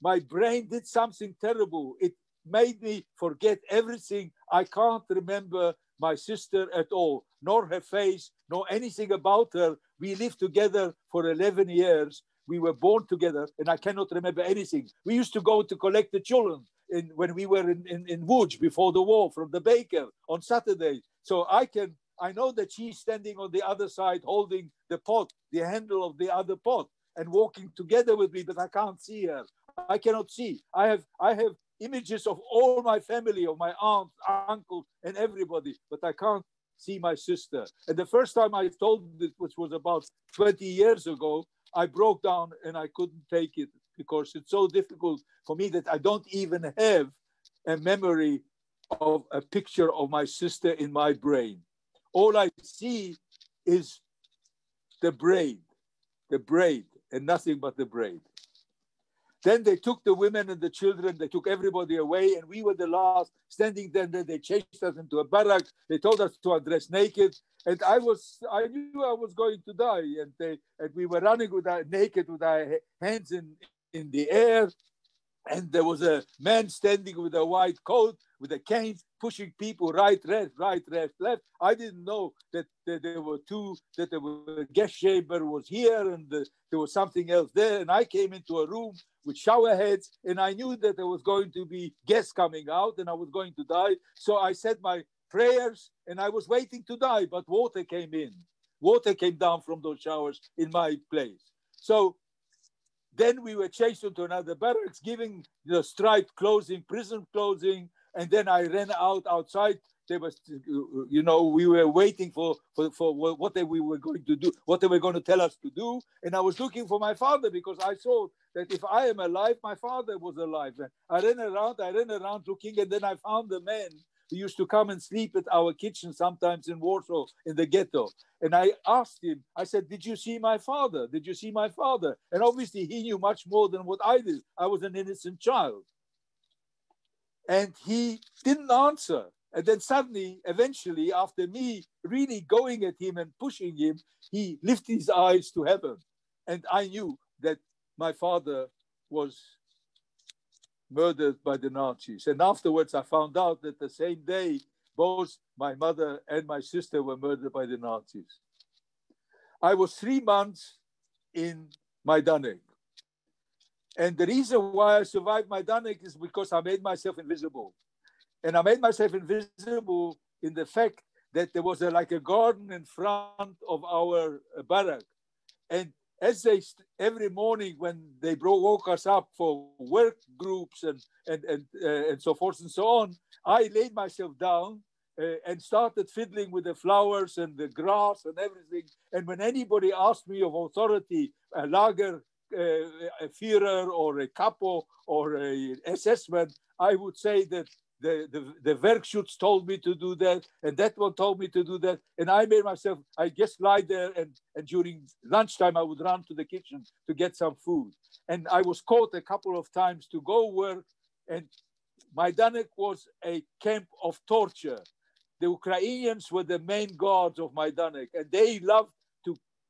my brain did something terrible. It made me forget everything. I can't remember my sister at all, nor her face, nor anything about her. We lived together for 11 years. We were born together, and I cannot remember anything. We used to go to collect the cholent in, when we were in, in, in Łódź before the war from the baker on Saturday. So I can I know that she's standing on the other side holding the pot, the handle of the other pot, and walking together with me, but I can't see her. I cannot see. I have I have images of all my family, of my aunts, uncles, and everybody, but I can't see my sister. And the first time I told this, which was about 20 years ago, I broke down and I couldn't take it because it's so difficult for me that I don't even have a memory of a picture of my sister in my brain all I see is the braid, the braid, and nothing but the braid. then they took the women and the children, they took everybody away, and we were the last standing there. Then they chased us into a barrack. They told us to undress naked. And I was, I knew I was going to die. And they, and we were running with our naked with our hands in, in the air. And there was a man standing with a white coat, with a cane, pushing people right, left, right, left, left. I didn't know that, that there were two, that there guest chamber was here and the, there was something else there. And I came into a room with shower heads, and I knew that there was going to be guests coming out and I was going to die. So I said my prayers and I was waiting to die, but water came in. Water came down from those showers in my place. So then we were chased into another barracks, giving the striped clothing, prison clothing, and then I ran out outside. They was you know we were waiting for for, for what they, we were going to do what they were going to tell us to do. And i was looking for my father because i saw that if i am alive my father was alive. I ran around i ran around looking and then i found the man who used to come and sleep at our kitchen sometimes in warsaw in the ghetto. And i asked him i said did you see my father? Did you see my father? And obviously he knew much more than what i did. I was an innocent child. And he didn't answer. And then suddenly, eventually, after me really going at him and pushing him, he lifted his eyes to heaven. And I knew that my father was murdered by the Nazis. And afterwards, I found out that the same day, both my mother and my sister were murdered by the Nazis. I was three months in Majdanek. And the reason why I survived Majdanek is because I made myself invisible. And I made myself invisible in the fact that there was a, like a garden in front of our barrack. And as they every morning when they woke us up for work groups and and and, uh, and so forth and so on, I laid myself down uh, and started fiddling with the flowers and the grass and everything. And when anybody asked me of authority, a lager, uh, a Führer or a capo or a assessment, I would say that the, the, the Werkschutz told me to do that, and that one told me to do that. And I made myself, I just lie there, and, and during lunchtime, I would run to the kitchen to get some food. And I was caught a couple of times to go work, and Majdanek was a camp of torture. The Ukrainians were the main guards of Majdanek, and they loved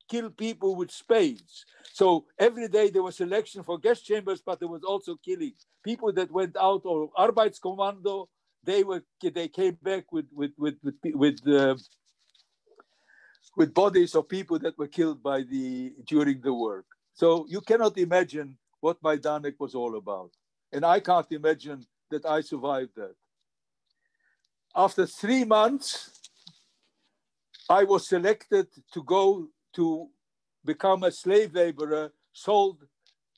kill people with spades. So every day there was selection for guest chambers, but there was also killing. People that went out or Arbeitskommando, they were they came back with with with with with, uh, with bodies of people that were killed by the during the work. So you cannot imagine what Majdanek was all about, and I can't imagine that I survived that. After three months, I was selected to go to become a slave laborer sold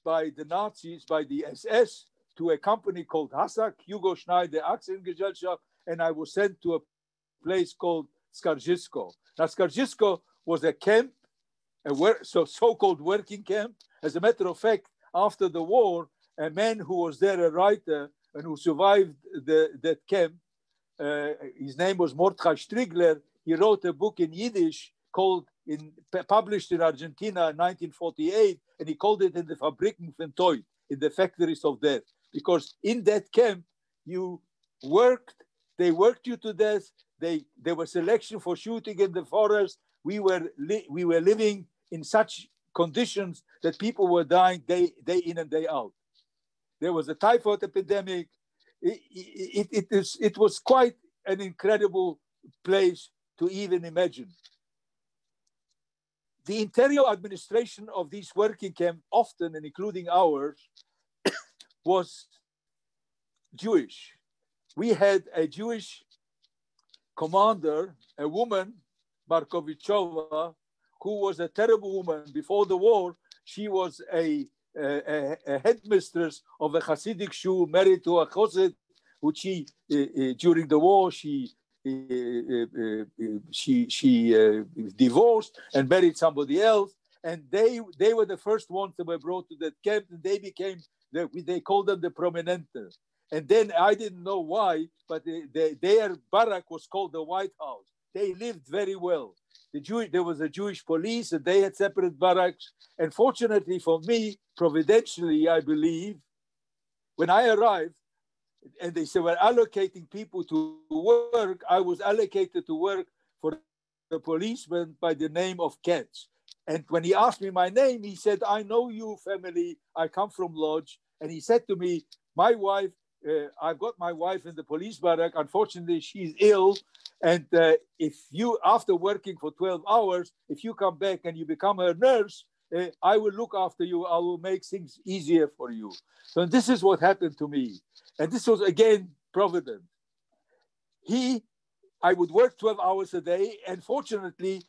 by the Nazis, by the SS, to a company called HASAG, Hugo Schneider Aktiengesellschaft, and I was sent to a place called Skarżysko. Now, Skarżysko was a camp, a work, so so-called working camp. As a matter of fact, after the war, a man who was there, a writer, and who survived the, that camp, uh, his name was Mordechai Strigler, he wrote a book in Yiddish called in, published in Argentina in 1948, and he called it in the Fabriken von in the factories of death. Because in that camp, you worked, they worked you to death. They, there was selection for shooting in the forest. We were, we were living in such conditions that people were dying day, day in and day out. There was a typhoid epidemic. It, it, it, it, is, it was quite an incredible place to even imagine the interior administration of these working camps, often and including ours, was Jewish. We had a Jewish commander, a woman, Markowiczowa, who was a terrible woman. Before the war, she was a, a, a headmistress of a Hasidic shul married to a Chosed, which she, uh, uh, during the war, she Uh, uh, uh, she she uh, divorced and married somebody else, and they they were the first ones that were brought to that camp, and they became the, they called them the prominentes. And then I didn't know why, but their barrack was called the White House. They lived very well. The Jewish, there was a Jewish police, and they had separate barracks. And fortunately for me, providentially, I believe, when I arrived, and they said we're allocating people to work, I was allocated to work for the policeman by the name of Katz. And when he asked me my name, he said, I know you family. I come from Łódź. And he said to me, my wife, uh, I've got my wife in the police barrack. Unfortunately, she's ill. And uh, if you, after working for 12 hours, if you come back and you become her nurse, uh, I will look after you. I will make things easier for you. So this is what happened to me. And this was again provident. He, I would work 12 hours a day. And fortunately,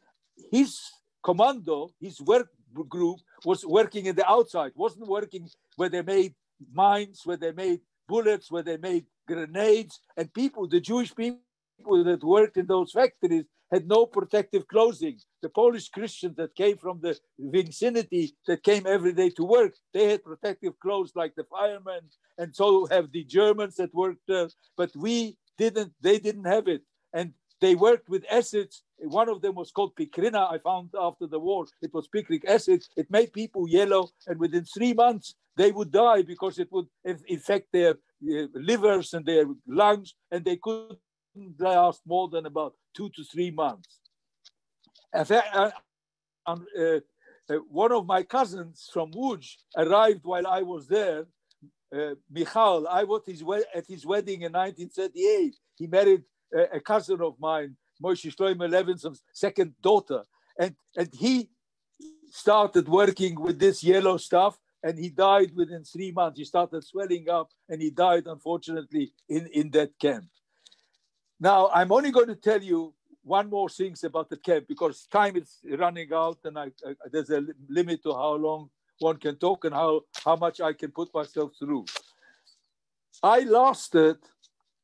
his commando, his work group was working in the outside, wasn't working where they made mines, where they made bullets, where they made grenades. And people, the Jewish people that worked in those factories, had no protective clothing. The Polish Christians that came from the vicinity that came every day to work, they had protective clothes like the firemen, and so have the Germans that worked there. But we didn't, they didn't have it. And they worked with acids. One of them was called picrina. I found after the war, it was picric acid. It made people yellow, and within three months, they would die because it would infect their uh, livers and their lungs, and they last more than about two to three months. Fact, uh, um, uh, uh, one of my cousins from Łódź arrived while I was there. Uh, Michal, I was his at his wedding in 1938. He married a cousin of mine, Moshe Shlomo Levinson's second daughter. And, and he started working with this yellow stuff and he died within three months. He started swelling up and he died, unfortunately, in, in that camp. Now, I'm only going to tell you one more things about the camp because time is running out and I, I, there's a limit to how long one can talk and how, how much I can put myself through. I lasted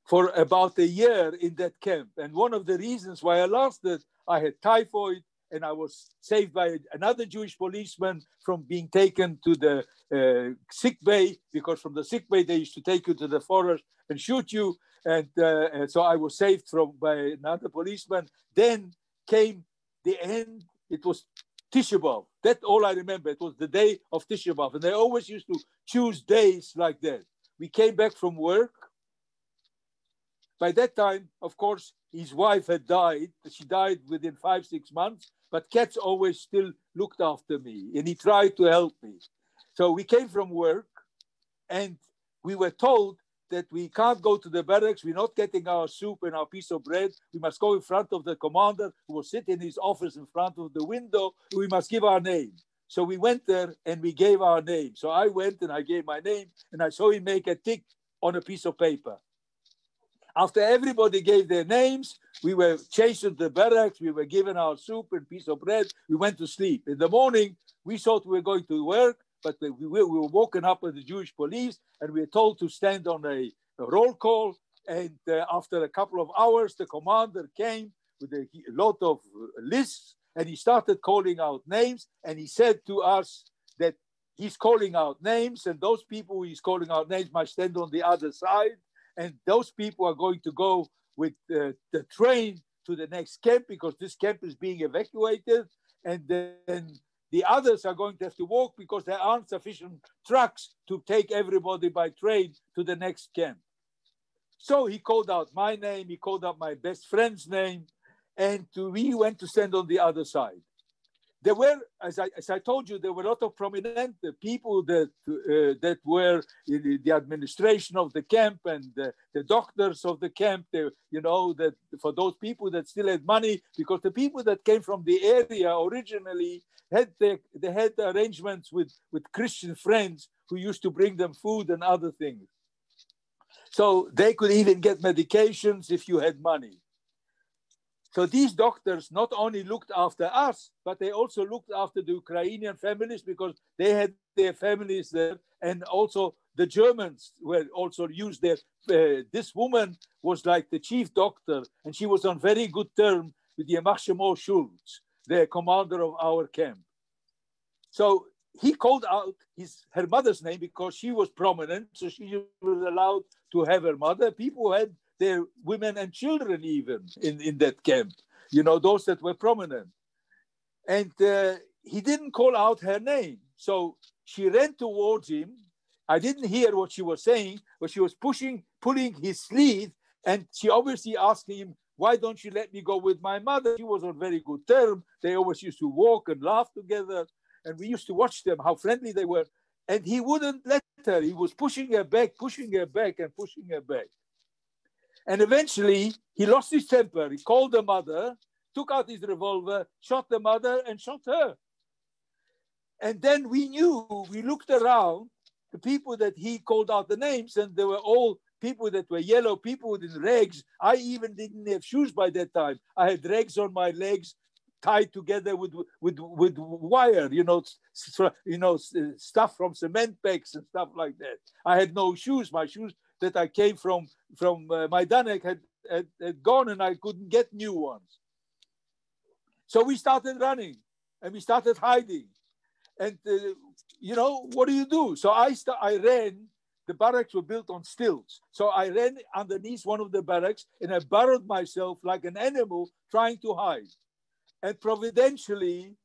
for about a year in that camp. And one of the reasons why I lasted, I had typhoid and I was saved by another Jewish policeman from being taken to the uh, sick bay because from the sick bay they used to take you to the forest and shoot you. And, uh, so I was saved from by another policeman. Then came the end. It was Tisha B'av. That's all I remember. It was the day of Tisha B'av. And they always used to choose days like that. We came back from work by that time, of course, his wife had died. She died within five, six months, but Katz always still looked after me and he tried to help me. So we came from work and we were told that we can't go to the barracks. We're not getting our soup and our piece of bread. We must go in front of the commander who will sit in his office in front of the window. We must give our name. So we went there and we gave our name. So I went and I gave my name and I saw him make a tick on a piece of paper. After everybody gave their names, we were chased to the barracks. We were given our soup and piece of bread. We went to sleep. In the morning, we thought we were going to work, but we were, we were woken up by the Jewish police and we were told to stand on a, a roll call. And uh, after a couple of hours, the commander came with a, a lot of lists and he started calling out names. And he said to us that he's calling out names and those people he's calling out names must stand on the other side and those people are going to go with uh, the train to the next camp because this camp is being evacuated and then the others are going to have to walk because there aren't sufficient trucks to take everybody by train to the next camp. So he called out my name he called out my best friend's name and we went to stand on the other side there were, as I, as I told you, there were a lot of prominent people that uh, that were in the administration of the camp and the, the doctors of the camp. They, you know, that for those people that still had money, because the people that came from the area originally had the, they had arrangements with with Christian friends who used to bring them food and other things. So they could even get medications if you had money. So these doctors not only looked after us, but they also looked after the Ukrainian families because they had their families there. And also the Germans were also used there. Uh, this woman was like the chief doctor, and she was on very good terms with Yemach Shemo Schultz, the commander of our camp. So he called out his her mother's name because she was prominent, so she was allowed to have her mother. People had their women and children even in, in that camp, you know, those that were prominent. And uh, he didn't call out her name. So she ran towards him I didn't hear what she was saying, but she was pushing, pulling his sleeve, and she obviously asked him, "Why don't you let me go with my mother?" She was on very good term. They always used to walk and laugh together, and we used to watch them how friendly they were. And he wouldn't let her. He was pushing her back, pushing her back, and pushing her back. And eventually, he lost his temper. He called the mother, took out his revolver, shot the mother, and shot her. And then we knew, we looked around, the people that he called out the names, and they were all people that were yellow, people with rags. I even didn't have shoes by that time. I had rags on my legs tied together with with with wire, you know, you know, stuff from cement bags and stuff like that. I had no shoes. My shoes that I came from from uh, Majdanek had, had, had gone, and I couldn't get new ones. So we started running, and we started hiding, and uh, you know, what do you do? So I, st- I ran, the barracks were built on stilts. So I ran underneath one of the barracks and I burrowed myself like an animal trying to hide. And providentially,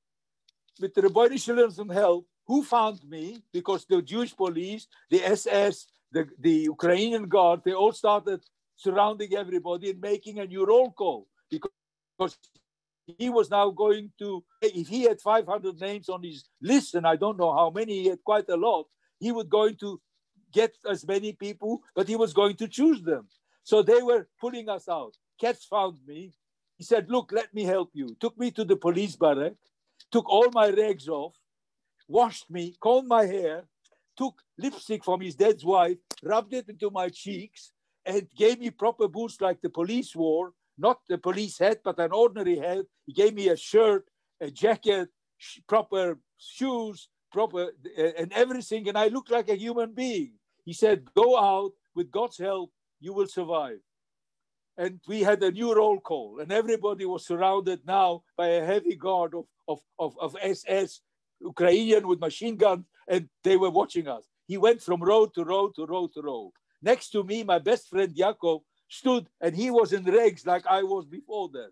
with the Ribono Shel Olam's help, who found me? Because the Jewish police, the SS, the, the Ukrainian guard, they all started surrounding everybody and making a new roll call because he was now going to, if he had 500 names on his list, and I don't know how many, he had quite a lot, he was going to get as many people, but he was going to choose them. So they were pulling us out. Katz found me. He said, Look, let me help you. Took me to the police barrack, took all my rags off, washed me, combed my hair, took lipstick from his dead wife, rubbed it into my cheeks, and gave me proper boots like the police wore, not the police hat, but an ordinary hat. He gave me a shirt, a jacket, sh- proper shoes, proper, uh, and everything. And I looked like a human being. He said, Go out with God's help, you will survive. And we had a new roll call, and everybody was surrounded now by a heavy guard of, of, of, of SS, Ukrainian with machine guns, and they were watching us. He went from row to row to row to row. Next to me, my best friend Yaakov stood and he was in rags like I was before that.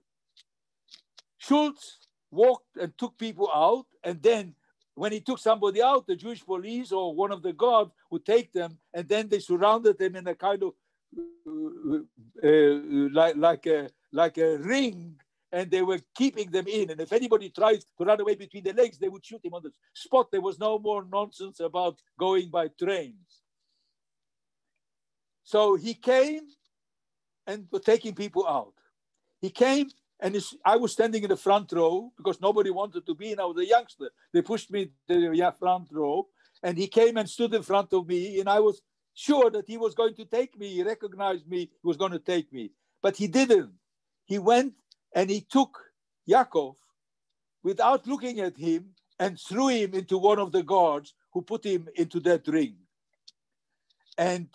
Schultz walked and took people out, and then when he took somebody out, the Jewish police or one of the guards would take them, and then they surrounded them in a kind of uh, uh, like like a like a ring, and they were keeping them in. And if anybody tried to run away between the legs, they would shoot him on the spot. There was no more nonsense about going by trains. So he came and were taking people out. He came and I was standing in the front row because nobody wanted to be, and I was a youngster. They pushed me to the front row, and he came and stood in front of me, and I was sure that he was going to take me. He recognized me, he was going to take me. But he didn't. He went and he took Yaakov without looking at him and threw him into one of the guards who put him into that ring. And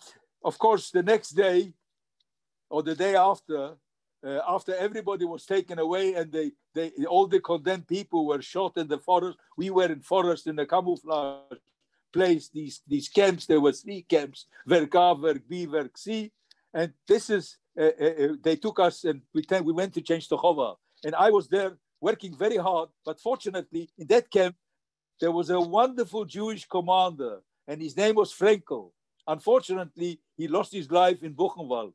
of course, the next day, or the day after, uh, after everybody was taken away and they, they, all the condemned people were shot in the forest. We were in forest in a camouflage place, these, these camps, there were three camps, Werk A, Werk B, Werk C. And this is, uh, uh, they took us and we, went we went to Częstochowa. And I was there working very hard, but fortunately in that camp, there was a wonderful Jewish commander and his name was Frankel. Unfortunately, he lost his life in Buchenwald.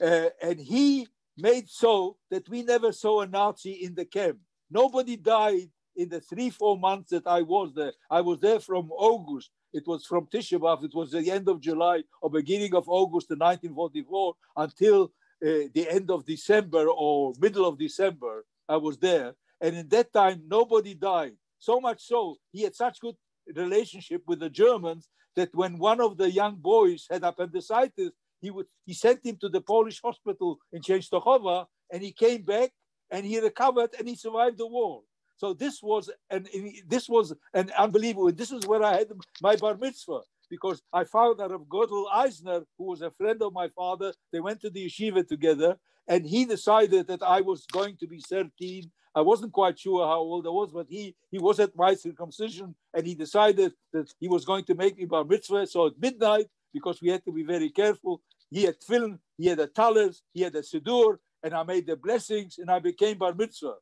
Uh, and he made so that we never saw a Nazi in the camp. Nobody died in the three, four months that I was there. I was there from August. It was from Tisha B'Av. It was the end of July or beginning of August 1944 until uh, the end of December or middle of December. I was there. And in that time, nobody died. So much so, he had such good relationship with the Germans that when one of the young boys had appendicitis, he would he sent him to the Polish hospital in Częstochowa, and he came back and he recovered and he survived the war. So this was an this was an unbelievable. This is where I had my bar mitzvah because I found out of Gödel Eisner, who was a friend of my father. They went to the yeshiva together, and he decided that I was going to be 13. I wasn't quite sure how old I was, but he he was at my circumcision, and he decided that he was going to make me bar mitzvah. So at midnight, because we had to be very careful. He had tefillin, he had a talis, he had a sidur, and I made the blessings and I became bar mitzvah.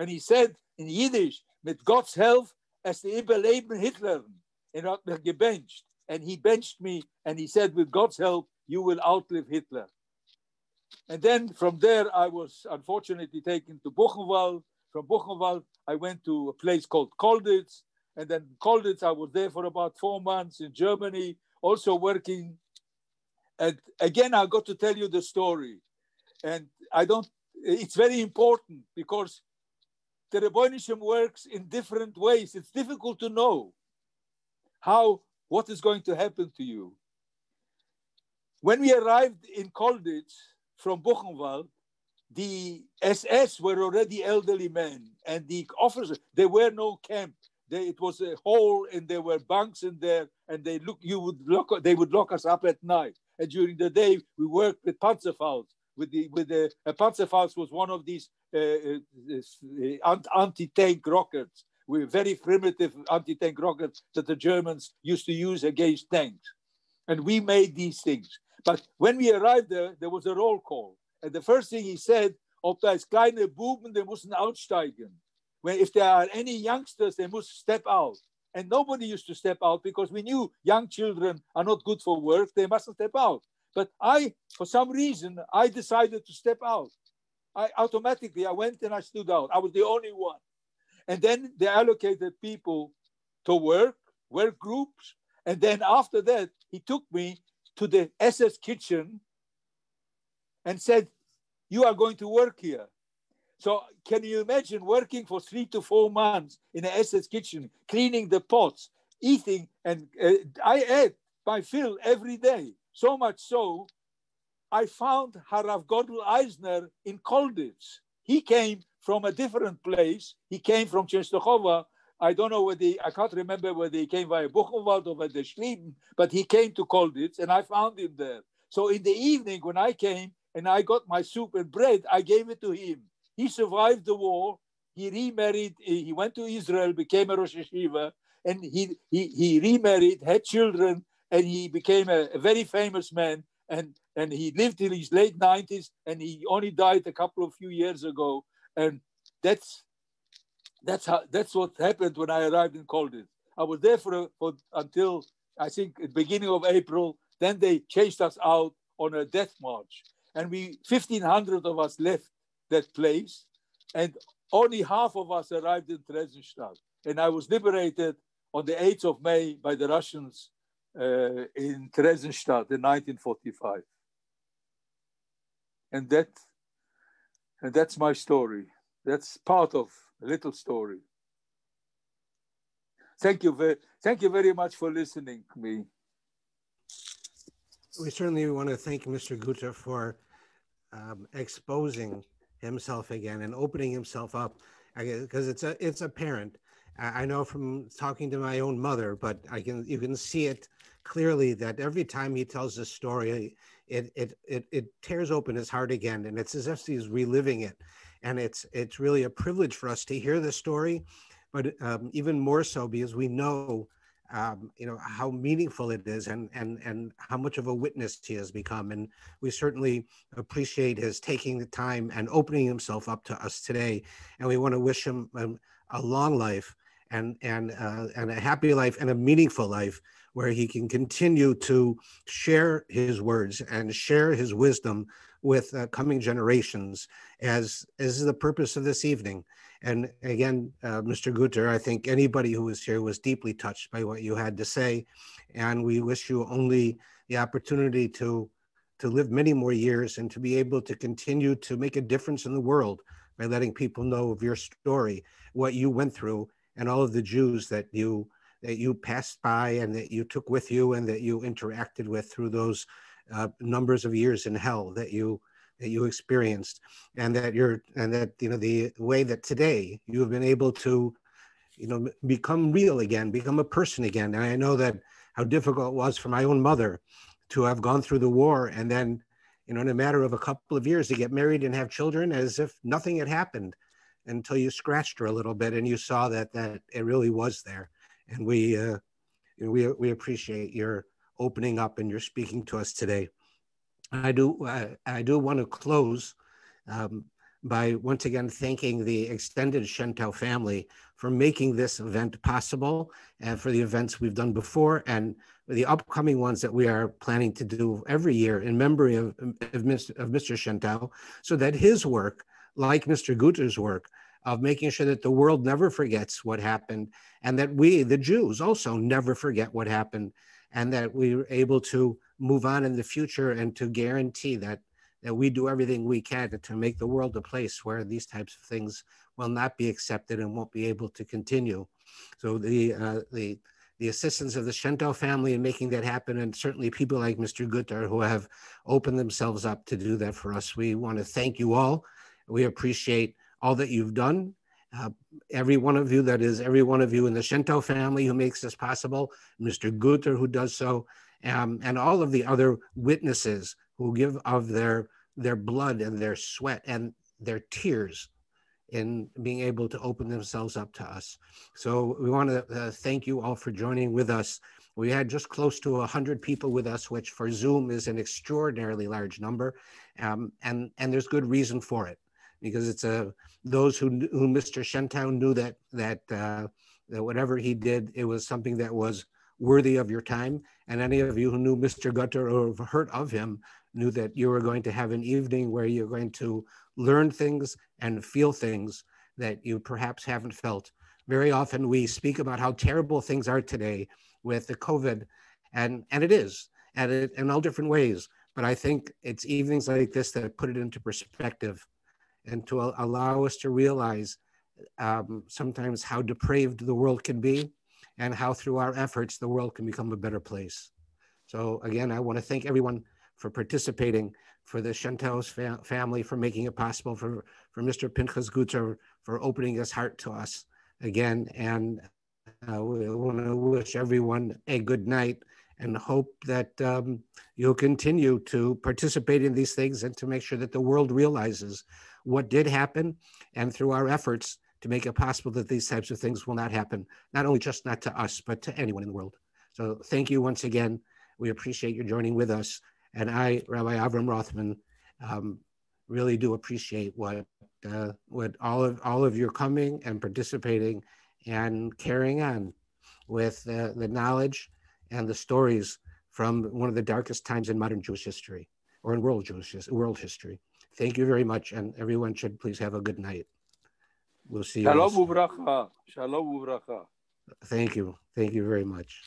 And he said in Yiddish, mit God's help, as the Überleben Hitler, and hat mich gebencht. and he benched me and he said, with God's help, you will outlive Hitler. And then from there, I was unfortunately taken to Buchenwald. From Buchenwald, I went to a place called Colditz. And then Colditz, I was there for about four months in Germany, also working. And again, I got to tell you the story. And I don't, it's very important because the Rebbeinu works in different ways. It's difficult to know how, what is going to happen to you. When we arrived in Colditz from Buchenwald, the SS were already elderly men, and the officers, there were no camp. They, it was a hole, and there were bunks in there, and they look, you would lock, they would lock us up at night. And during the day, we worked with Panzerfaust. With the with the uh, Panzerfaust was one of these uh, uh, anti-tank rockets, with very primitive anti-tank rockets that the Germans used to use against tanks. And we made these things. But when we arrived there, there was a roll call. And the first thing he said, ob da ist kleine Buben, they müssen aussteigen. When, if there are any youngsters, they must step out. And nobody used to step out because we knew young children are not good for work. They mustn't step out. But I, for some reason, I decided to step out. I automatically, I went and I stood out. I was the only one. And then they allocated people to work, work groups. And then after that, he took me to the SS kitchen and said, You are going to work here. So can you imagine working for three to four months in an SS kitchen, cleaning the pots, eating, and uh, I ate my fill every day. So much so, I found Harav Godel Eisner in Colditz. He came from a different place. He came from Częstochowa. I don't know whether, he, I can't remember whether he came via Buchenwald or via the Schlieben, but he came to Colditz and I found him there. So in the evening when I came and I got my soup and bread, I gave it to him. He survived the war. He remarried. He went to Israel, became a Rosh Yeshiva, and he, he, he remarried, had children, and he became a, a very famous man. And, and he lived till his late 90s, and he only died a couple of few years ago. And that's that's how that's what happened when I arrived in Colditz. I was there for, for until I think beginning of April. Then they chased us out on a death march, and we 1,500 of us left that place, and only half of us arrived in Theresienstadt. And I was liberated on the 8th of May by the Russians uh, in Theresienstadt in 1945. And that, and that's my story. That's part of a little story. Thank you, very, thank you very much for listening to me. We certainly want to thank Mr. Gutter for um, exposing himself again and opening himself up because it's a it's apparent. I know from talking to my own mother, but I can you can see it clearly that every time he tells this story, it it it, it tears open his heart again, and it's as if he's reliving it. And it's it's really a privilege for us to hear the story, but um, even more so because we know um, you know how meaningful it is and and and how much of a witness he has become. And we certainly appreciate his taking the time and opening himself up to us today. And we want to wish him um, a long life and and uh, and a happy life and a meaningful life where he can continue to share his words and share his wisdom with uh, coming generations as, as is the purpose of this evening. And again, uh, Mr. Gutter, I think anybody who was here was deeply touched by what you had to say. And we wish you only the opportunity to, to live many more years and to be able to continue to make a difference in the world by letting people know of your story, what you went through, and all of the Jews that you that you passed by and that you took with you and that you interacted with through those uh, numbers of years in hell that you that you experienced. And that you're and that you know the way that today you have been able to you know become real again become a person again. And i know that how difficult it was for my own mother to have gone through the war and then you know in a matter of a couple of years to get married and have children as if nothing had happened until you scratched her a little bit and you saw that that it really was there and we uh, we we appreciate your opening up and you're speaking to us today. I do, I, I do want to close um, by once again thanking the extended Shentow family for making this event possible and for the events we've done before and the upcoming ones that we are planning to do every year in memory of, of, Mr. of Mr. Shentow, so that his work, like Mr. Gutter's work, of making sure that the world never forgets what happened and that we, the Jews, also never forget what happened and that we are able to move on in the future and to guarantee that that we do everything we can to make the world a place where these types of things will not be accepted and won't be able to continue. So the uh, the the assistance of the Shentow family in making that happen, and certainly people like Mr. Gutter who have opened themselves up to do that for us. We want to thank you all. We appreciate all that you've done. Uh, every one of you, that is every one of you in the Shentow family who makes this possible, Mr. Gutter who does so, um, and all of the other witnesses who give of their their blood and their sweat and their tears in being able to open themselves up to us. So we want to uh, thank you all for joining with us. We had just close to 100 people with us, which for Zoom is an extraordinarily large number. Um, and, and there's good reason for it because it's a, those who, who Mr. Shentow knew that, that, uh, that whatever he did, it was something that was worthy of your time. And any of you who knew Mr. Gutter or heard of him knew that you were going to have an evening where you're going to learn things and feel things that you perhaps haven't felt. Very often we speak about how terrible things are today with the COVID, and, and it is, and it, in all different ways. But I think it's evenings like this that put it into perspective and to allow us to realize um, sometimes how depraved the world can be and how through our efforts the world can become a better place. So again, I want to thank everyone for participating, for the Shentow's fa family for making it possible, for, for Mr. Pinchas Gutter for opening his heart to us again. And uh, we want to wish everyone a good night and hope that um, you'll continue to participate in these things and to make sure that the world realizes what did happen and through our efforts to make it possible that these types of things will not happen, not only just not to us, but to anyone in the world. So thank you once again. We appreciate you joining with us. And I, Rabbi Avram Rothman, um, really do appreciate what uh, what all of all of your coming and participating and carrying on with uh, the knowledge and the stories from one of the darkest times in modern Jewish history or in world Jewish world history. Thank you very much, and everyone should please have a good night. We'll see you. Shalom. Shalom. Thank you. Thank you very much.